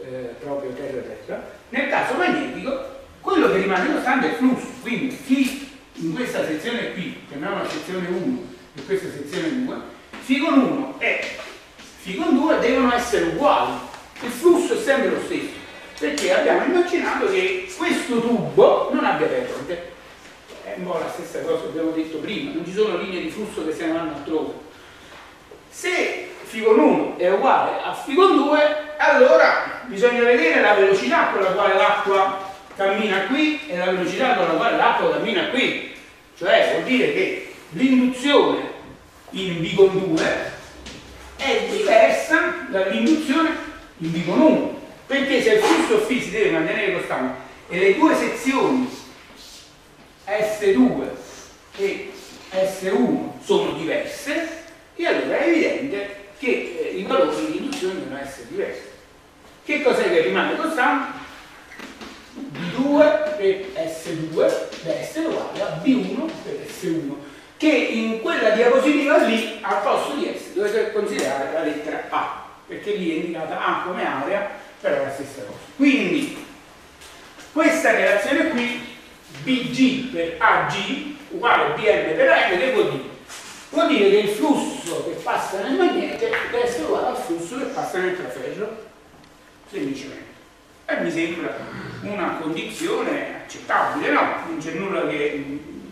eh, proprio terra-terra, nel caso magnetico quello che rimane costante è il flusso, quindi chi in questa sezione qui, chiamiamola sezione 1 e questa sezione 2, φ con 1 e con 2 devono essere uguali, il flusso è sempre lo stesso, perché abbiamo immaginato che questo tubo non abbia perdite è un po' la stessa cosa che abbiamo detto prima, non ci sono linee di flusso che se ne vanno altrove. Se Figon 1 è uguale a Figon 2, allora bisogna vedere la velocità con la quale l'acqua cammina qui e la velocità con la quale l'acqua cammina qui. Cioè vuol dire che l'induzione in Bigon 2 è diversa dall'induzione in Bigon 1, perché se il flusso φ si deve mantenere costante e le due sezioni S2 e S1 sono diverse e allora è evidente che eh, i valori di induzione devono essere diversi. Che cos'è che rimane costante? B2 per S2 deve essere uguale a B1 per S1 che in quella diapositiva lì al posto di S dovete considerare la lettera A perché lì è indicata A come area però è la stessa cosa quindi questa relazione qui BG per AG uguale a BM per che vuol dire? Vuol dire che il flusso che passa nel magnete deve essere uguale al flusso che passa nel traferro, semplicemente. E mi sembra una condizione accettabile, no? Non c'è nulla che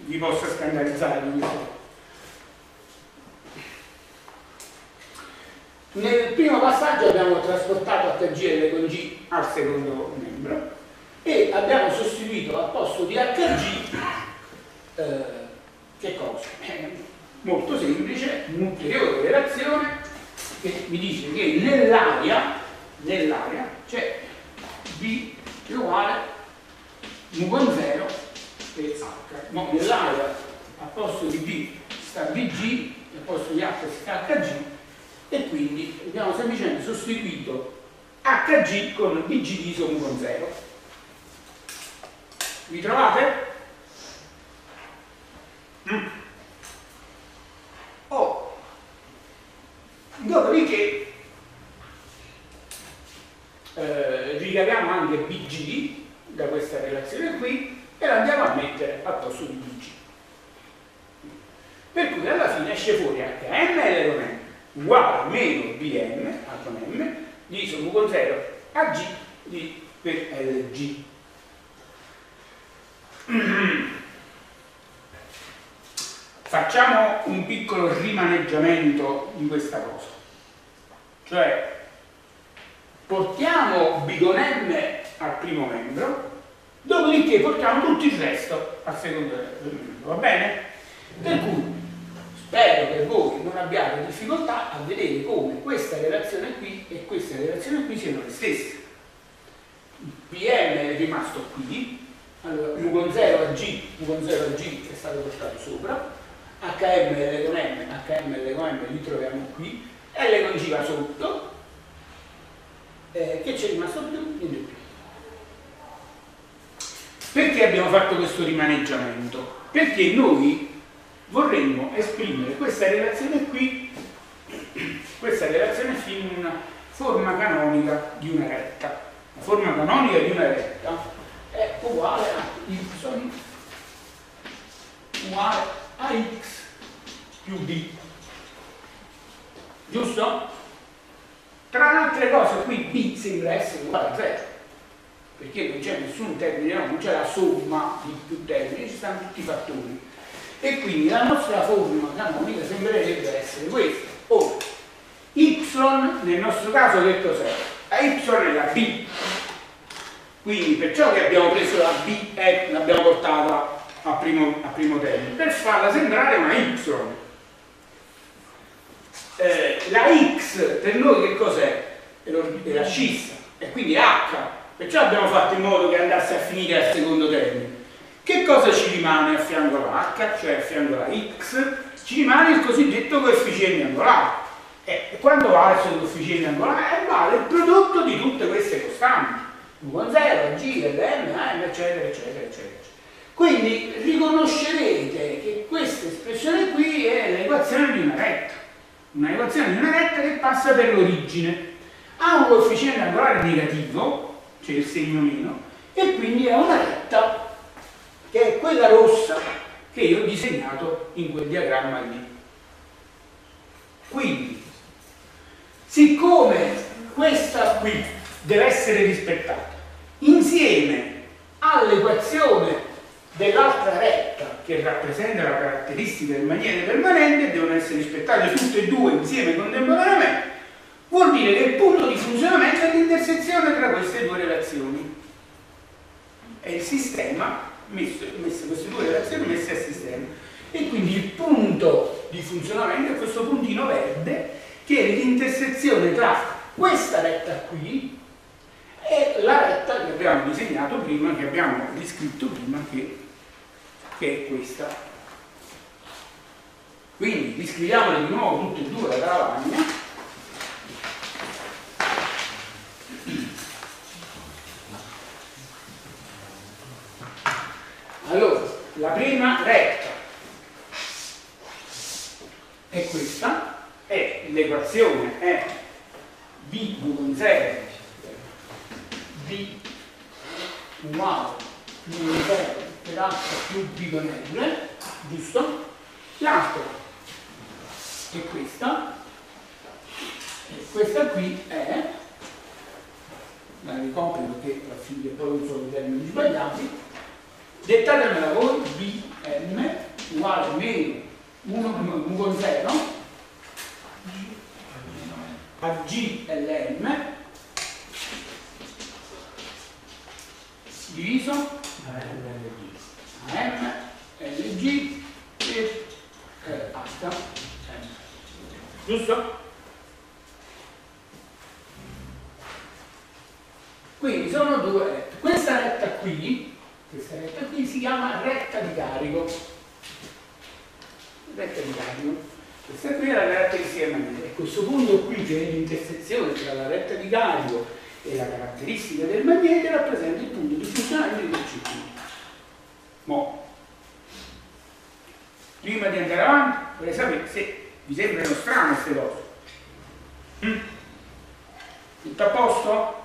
vi possa scandalizzare di questo. Nel primo passaggio abbiamo trasportato HG le con G al secondo membro e abbiamo sostituito al posto di HG eh, che cosa? Molto semplice, un'ulteriore relazione che mi dice che nell'area nell'area c'è B uguale mu con 0 e H. No, nell'area al posto di B sta BG, al posto di H sta HG e quindi abbiamo semplicemente sostituito HG con BG diviso mu con 0. Vi trovate? Mm. Oh. Dopodiché eh, ricaviamo anche BG da questa relazione qui e la andiamo a mettere al posto di BG. Per cui alla fine esce fuori HM e L con M uguale a meno BM, A con M, diviso mu con 0 a G di, per LG. Facciamo un piccolo rimaneggiamento di questa cosa. Cioè, portiamo B con M al primo membro, dopodiché portiamo tutto il resto al secondo membro, va bene? Per cui spero che voi non abbiate difficoltà a vedere come questa relazione qui e questa relazione qui siano le stesse. PM è rimasto qui, allora U con 0 a G, U con 0 a G è stato portato sopra, HM L con M, HM L con M li troviamo qui, L con G va sotto, eh, che c'è rimasto più? Niente più. Perché abbiamo fatto questo rimaneggiamento? Perché noi vorremmo esprimere questa relazione qui, questa relazione in una forma canonica di una retta. La forma canonica di una retta è uguale a y uguale a x più b. Giusto? Tra le altre cose qui b sembra essere uguale a 0 perché non c'è nessun termine, no, non c'è la somma di più termini, ci stanno tutti i fattori. E quindi la nostra forma canonica sembrerebbe essere questa. Ora, y nel nostro caso che cos'è? La y è la b. Quindi perciò che abbiamo preso la b e l'abbiamo portata a primo, a primo termine, per farla sembrare una y. Eh, la x per noi che cos'è? È la scissa, e quindi h Perciò abbiamo fatto in modo che andasse a finire al secondo termine. Che cosa ci rimane a fianco alla h, cioè a fianco alla x? Ci rimane il cosiddetto coefficiente angolare. E quando vale questo coefficiente angolare? Eh, vale il prodotto di tutte queste costanti. U con 0, G, M, AM, eccetera, eccetera, eccetera. Quindi riconoscerete che questa espressione qui è l'equazione di una retta. Una equazione di una retta che passa per l'origine. Ha un coefficiente angolare negativo, c'è il segno meno, e quindi è una retta che è quella rossa che io ho disegnato in quel diagramma lì. Quindi, siccome questa qui deve essere rispettata insieme all'equazione dell'altra retta che rappresenta la caratteristica del maniere permanente devono essere rispettate tutte e due insieme contemporaneamente vuol dire che il punto di funzionamento è l'intersezione tra queste due relazioni. È il sistema, messo, messo queste due relazioni messe a sistema. E quindi il punto di funzionamento è questo puntino verde che è l'intersezione tra questa retta qui e la retta che abbiamo disegnato prima, che abbiamo descritto prima, che, che è questa. Quindi riscriviamole di nuovo tutte e due la lavagna Allora, la prima retta è questa, e l'equazione è b con 0 b uguale più 0 h più b con l, giusto? L'altra è questa, e questa qui è, la ricopro perché alla fine poi sono i termini sbagliati, dettatemela voi B, m uguale meno 1, 1 con 0 a g lm diviso a m lg e eh, h giusto? quindi sono due rette. Questa retta qui questa retta qui si chiama retta di carico. Retta di carico. Questa qui è la retta di schermamento e questo punto qui che è l'intersezione tra la retta di carico e la caratteristica del magnete rappresenta il punto di funzionamento del circuito Mo. prima di andare avanti vorrei sapere se vi sembrano strane queste cose mm? tutto a posto?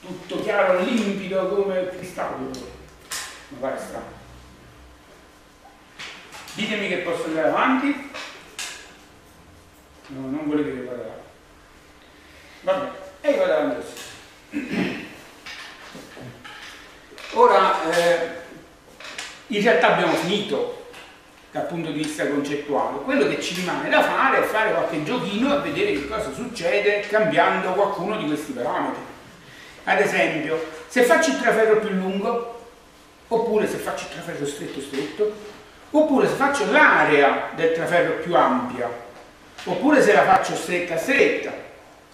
tutto chiaro, limpido come il cristallo mi pare strano. Ditemi che posso andare avanti. No, non volete che vada avanti. Va bene, e vado avanti così. Ora, eh, in realtà abbiamo finito dal punto di vista concettuale. Quello che ci rimane da fare è fare qualche giochino e vedere che cosa succede cambiando qualcuno di questi parametri. Ad esempio, se faccio il traferro più lungo, oppure se faccio il traferro stretto stretto, oppure se faccio l'area del traferro più ampia, oppure se la faccio stretta stretta,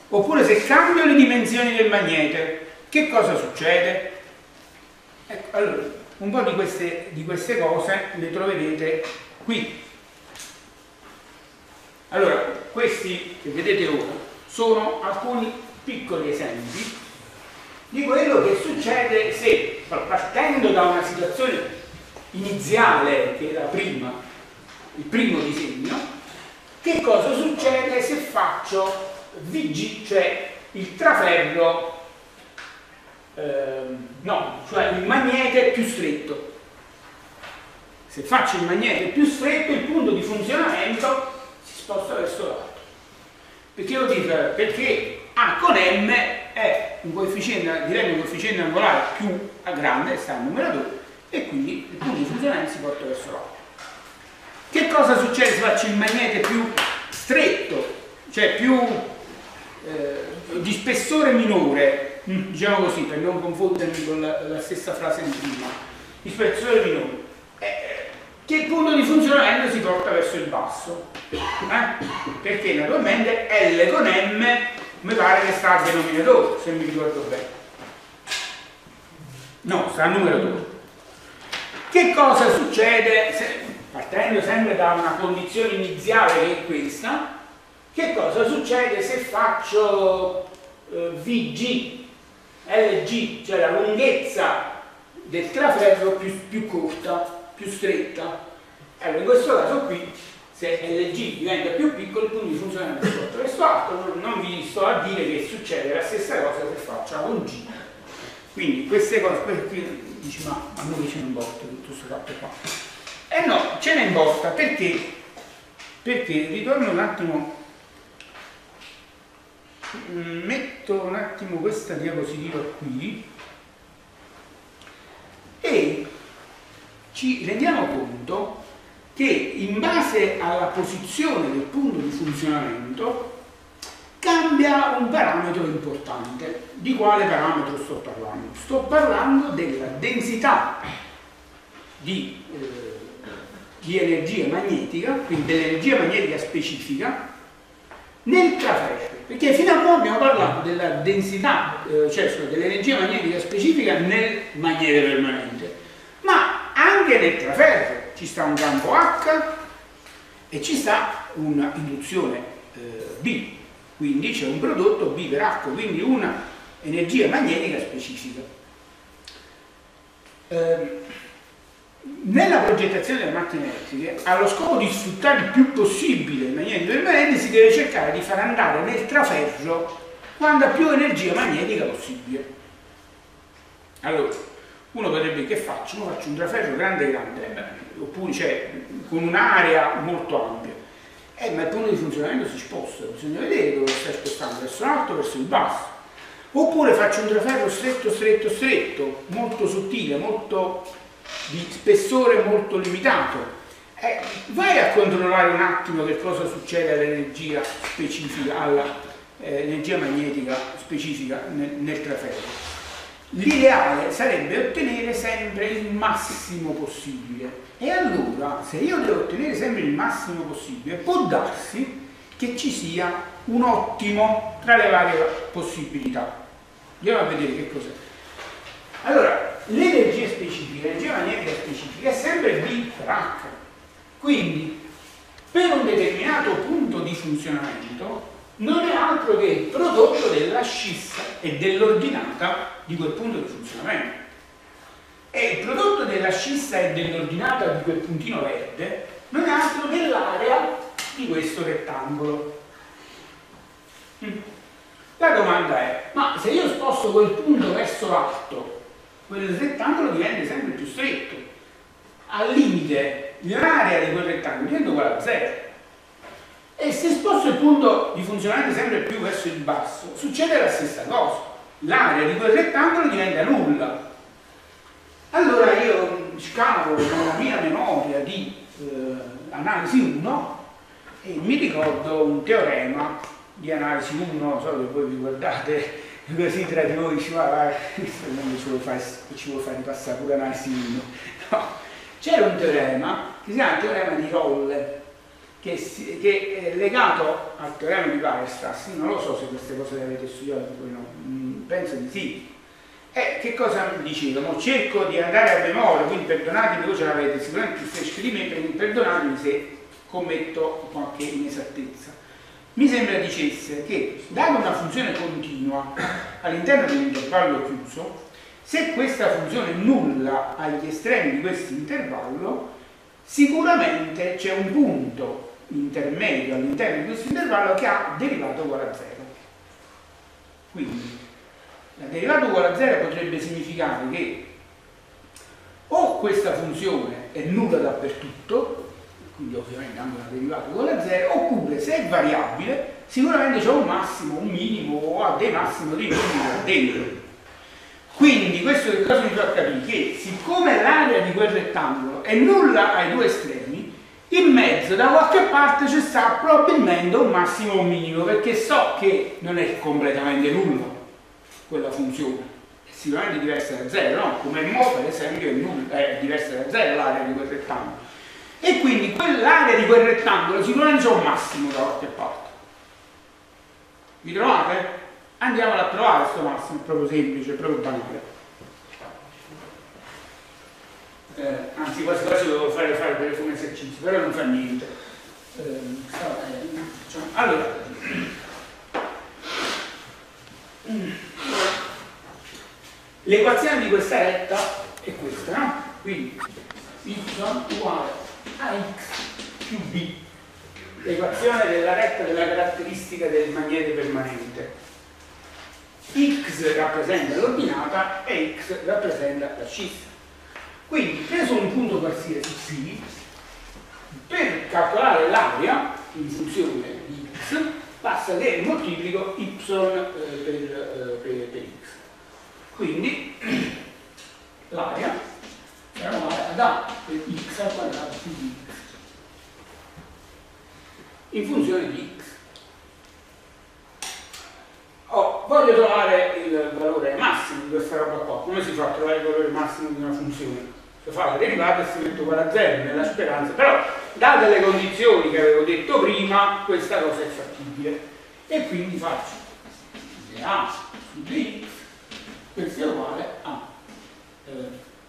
oppure se cambio le dimensioni del magnete, che cosa succede? Ecco, allora, un po' di queste, di queste cose le troverete qui. Allora, questi che vedete ora sono alcuni piccoli esempi di quello che succede se, partendo da una situazione iniziale che era prima, il primo disegno, che cosa succede se faccio VG, cioè il traferro, eh, no, cioè il magnete più stretto. Se faccio il magnete più stretto, il punto di funzionamento si sposta verso l'alto. Perché lo dico? Perché A con M è un coefficiente, direi un coefficiente angolare più grande, sta al numeratore, e quindi il punto di funzionamento si porta verso l'alto. Che cosa succede se faccio il magnete più stretto, cioè più eh, di spessore minore, diciamo così, per non confondermi con la, la stessa frase di prima, di spessore minore, eh, che il punto di funzionamento si porta verso il basso, eh? perché naturalmente L con M mi pare che sta al denominatore, se mi ricordo bene. No, sta al numeratore. Che cosa succede, se, partendo sempre da una condizione iniziale che è questa, che cosa succede se faccio eh, VG, LG, cioè la lunghezza del traferro più, più corta, più stretta? Allora in questo caso qui se LG diventa più piccolo il punto di funzionamento è sotto questo alto non vi sto a dire che succede la stessa cosa se faccio con G. Quindi queste cose perché dici ma a noi ce ne importa tutto questo fatto qua? E eh no ce ne importa perché? Perché ritorno un attimo metto un attimo questa diapositiva qui e ci rendiamo conto che in base alla posizione del punto di funzionamento cambia un parametro importante. Di quale parametro sto parlando? Sto parlando della densità di, eh, di energia magnetica, quindi dell'energia magnetica specifica, nel traferro. Perché fino a ora abbiamo parlato della densità, eh, cioè dell'energia magnetica specifica nel magnete permanente, ma anche nel traferro ci sta un campo H e ci sta un'induzione eh, B, quindi c'è un prodotto B per H, quindi una energia magnetica specifica. Eh, nella progettazione delle macchine elettriche, allo scopo di sfruttare il più possibile il magnetico permanente, si deve cercare di far andare nel traferro quanta più energia magnetica possibile. Allora, uno potrebbe che faccio? Uno faccio un traferro grande grande, eh, oppure cioè, con un'area molto ampia. Eh, ma il punto di funzionamento si sposta, bisogna vedere dove sta spostando, verso l'alto o verso il basso. Oppure faccio un traferro stretto, stretto, stretto, molto sottile, molto di spessore molto limitato. Eh, vai a controllare un attimo che cosa succede all'energia specifica, all'energia eh, magnetica specifica nel, nel traforo. L'ideale sarebbe ottenere sempre il massimo possibile. E allora, se io devo ottenere sempre il massimo possibile, può darsi che ci sia un ottimo tra le varie possibilità. Andiamo a vedere che cos'è. Allora, l'energia specifica, l'energia magnetica specifica è sempre B H. Quindi, per un determinato punto di funzionamento, non è altro che il prodotto della scissa e dell'ordinata di quel punto di funzionamento. E il prodotto della scissa e dell'ordinata di quel puntino verde non è altro che l'area di questo rettangolo. Mm. La domanda è, ma se io sposto quel punto verso l'alto, quel rettangolo diventa sempre più stretto. Al limite, l'area di quel rettangolo diventa uguale a zero. E se sposto il punto di funzionamento sempre più verso il basso, succede la stessa cosa. L'area di quel rettangolo diventa nulla. Allora io scavo nella mia memoria di eh, analisi 1 e mi ricordo un teorema di analisi 1, non so che voi vi guardate così tra di voi ci va, questo non ci vuole fare, ci vuole fare passare pure 1. No. C'era un teorema che si chiama il teorema di Rolle, che, si, che, è legato al teorema di Weierstrass, non lo so se queste cose le avete studiate, voi no, mm, penso di sì. E che cosa mi dicevano? Cerco di andare a memoria, quindi perdonatemi, voi ce l'avete sicuramente più fresco di me, perdonatemi se commetto qualche inesattezza. Mi sembra dicesse che, data una funzione continua all'interno di un intervallo chiuso, se questa funzione è nulla agli estremi di questo intervallo, sicuramente c'è un punto intermedio all'interno di questo intervallo che ha derivato uguale a 0. Quindi la derivata uguale a 0 potrebbe significare che o questa funzione è nulla dappertutto, quindi ovviamente anche una derivata uguale a 0, oppure se è variabile sicuramente c'è un massimo, un minimo o ha dei massimi o dei minimi dentro. Quindi questo che cosa mi fa capire? Che siccome l'area di quel rettangolo è nulla ai due estremi, in mezzo da qualche parte ci sta probabilmente un massimo o un minimo, perché so che non è completamente nulla quella funzione, è sicuramente diversa da 0, no? Come mo per esempio è, nulla, è diversa da 0 l'area di quel rettangolo e quindi quell'area di quel rettangolo sicuramente c'è un massimo da qualche parte. Vi trovate? Andiamo a trovare questo massimo, è proprio semplice, è proprio banale. Eh, anzi quasi quasi dovevo fare, fare per alcuni esercizi, però non fa niente. Eh, eh, diciamo. Allora, l'equazione di questa retta è questa, no? Quindi y uguale ax più b, l'equazione della retta della caratteristica del magnete permanente. x rappresenta l'ordinata e x rappresenta la scissa. Quindi, preso un punto qualsiasi c, per calcolare l'area in funzione di x, basta che moltiplico y eh, per, eh, per, per x. Quindi, l'area sarà uguale ad a per x al quadrato più di x in funzione di x. Oh, voglio trovare il valore massimo di questa roba qua. Come si fa a trovare il valore massimo di una funzione? Si fa la derivata e si mette uguale a 0 nella speranza, però date le condizioni che avevo detto prima, questa cosa è fattibile. E quindi faccio a su dx questo è uguale a eh,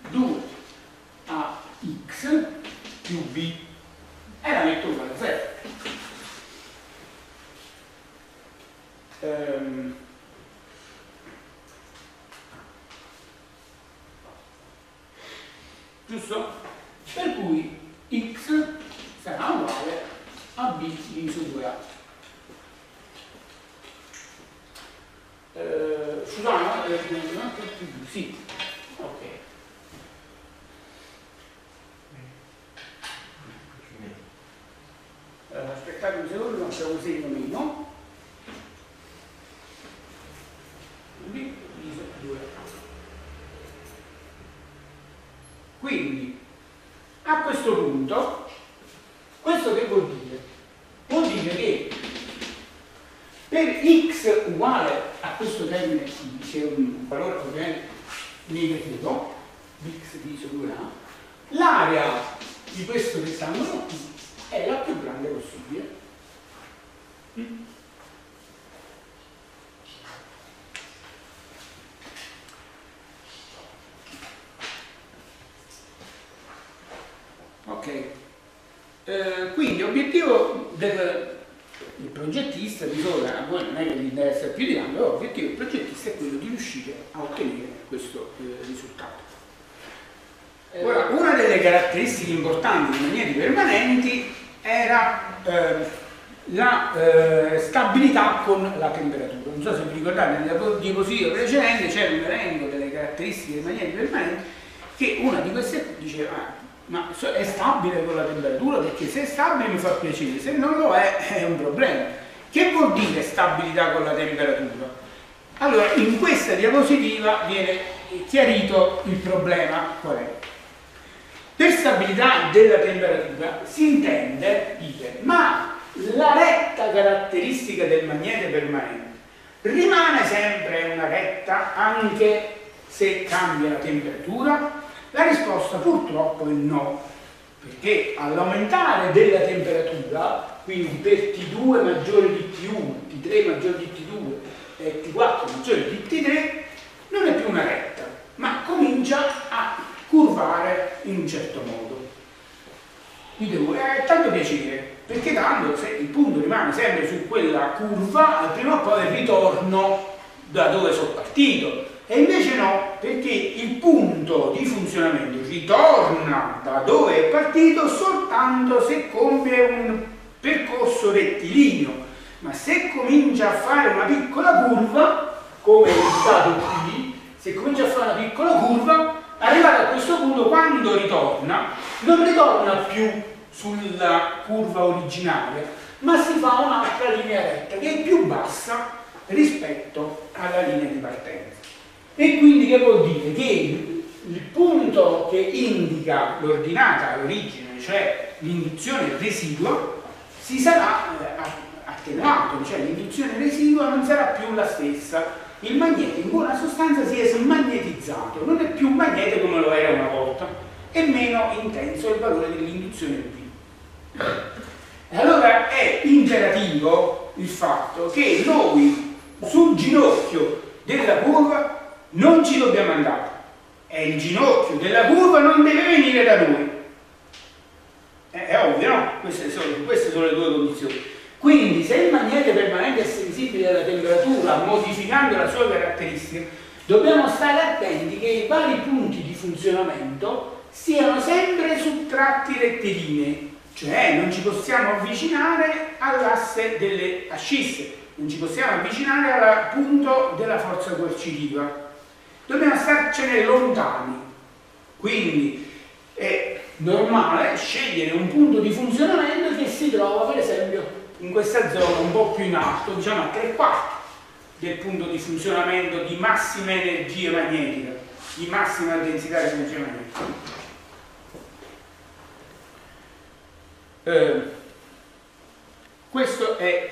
2 a x più b e la metto uguale a 0. Ehm, giusto? Per cui x sarà uguale a b diviso 2a. Eh, scusate, eh, sì, ok. eh, aspettate un secondo, non c'è segno meno. B diviso 2. Quindi, a questo punto, questo che vuol dire? Vuol dire che per x uguale a questo termine c'è un valore ovviamente negativo, x diviso 2a, l'area di questo rettangolo P è la più grande possibile. Ok, eh, quindi l'obiettivo del, del, progettista di Sora, a voi non è che deve essere più di grande, però l'obiettivo del progettista è quello di riuscire a ottenere questo eh, risultato. Eh, Ora, una delle caratteristiche importanti dei magneti permanenti era eh, la eh, stabilità con la temperatura. Non so se vi ricordate, nella diapositiva precedente c'era un elenco delle caratteristiche dei magneti permanenti che una di queste diceva ah, ma è stabile con la temperatura perché se è stabile mi fa piacere, se non lo è è un problema. Che vuol dire stabilità con la temperatura? Allora, in questa diapositiva viene chiarito il problema qual è. Per stabilità della temperatura si intende dire, ma la retta caratteristica del magnete permanente rimane sempre una retta anche se cambia la temperatura? La risposta purtroppo è no, perché all'aumentare della temperatura, quindi per T2 maggiore di T1, T3 maggiore di T2 e T4 maggiore di T3, non è più una retta, ma comincia a curvare in un certo modo. Mi devo, è tanto piacere, perché tanto se il punto rimane sempre su quella curva, prima o poi ritorno da dove sono partito. E invece no, perché il punto di funzionamento ritorna da dove è partito soltanto se compie un percorso rettilineo, ma se comincia a fare una piccola curva, come è stato qui, se comincia a fare una piccola curva, arrivato a questo punto quando ritorna, non ritorna più sulla curva originaria, ma si fa un'altra linea retta che è più bassa rispetto alla linea di partenza. E quindi che vuol dire? Che il punto che indica l'ordinata all'origine, cioè l'induzione residua, si sarà eh, attenuato, cioè l'induzione residua non sarà più la stessa. Il magnete in buona sostanza si è smagnetizzato, non è più un magnete come lo era una volta, è meno intenso il valore dell'induzione P. E allora è imperativo il fatto che noi sul ginocchio della curva non ci dobbiamo andare. E il ginocchio della curva non deve venire da noi. È, è ovvio, no? Queste sono, queste sono le due condizioni. Quindi se il magnete permanente è sensibile alla temperatura, modificando la sua caratteristica, dobbiamo stare attenti che i vari punti di funzionamento siano sempre su tratti rettilinei, cioè non ci possiamo avvicinare all'asse delle ascisse, non ci possiamo avvicinare al punto della forza coercitiva dobbiamo starcene lontani. Quindi è normale scegliere un punto di funzionamento che si trova per esempio in questa zona un po' più in alto, diciamo a tre quarti del punto di funzionamento di massima energia magnetica, di massima densità di energia magnetica. Eh, questa è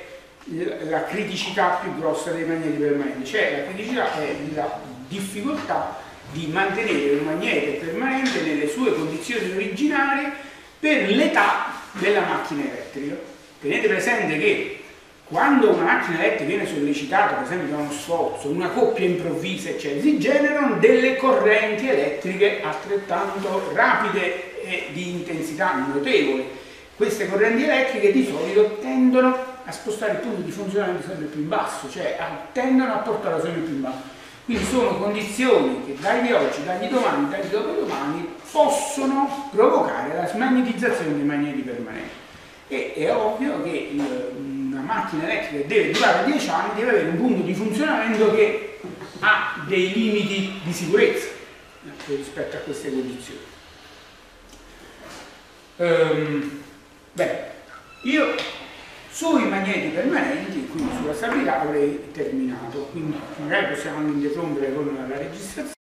la criticità più grossa dei magneti permanenti, cioè la criticità è la difficoltà di mantenere un magnete permanente nelle sue condizioni originarie per l'età della macchina elettrica. Tenete presente che quando una macchina elettrica viene sollecitata, per esempio da uno sforzo, una coppia improvvisa, eccetera, si generano delle correnti elettriche altrettanto rapide e di intensità notevole. Queste correnti elettriche di solito tendono a spostare il punto di funzionamento sempre più in basso, cioè tendono a portarlo sempre più in basso. Quindi sono condizioni che dagli oggi, dagli domani, dagli dopodomani possono provocare la smagnetizzazione dei magneti permanenti. E è ovvio che una macchina elettrica deve durare 10 anni deve avere un punto di funzionamento che ha dei limiti di sicurezza rispetto a queste condizioni. Um, beh, io sui magneti permanenti, quindi sulla stabilità, avrei terminato, quindi magari possiamo interrompere con la registrazione.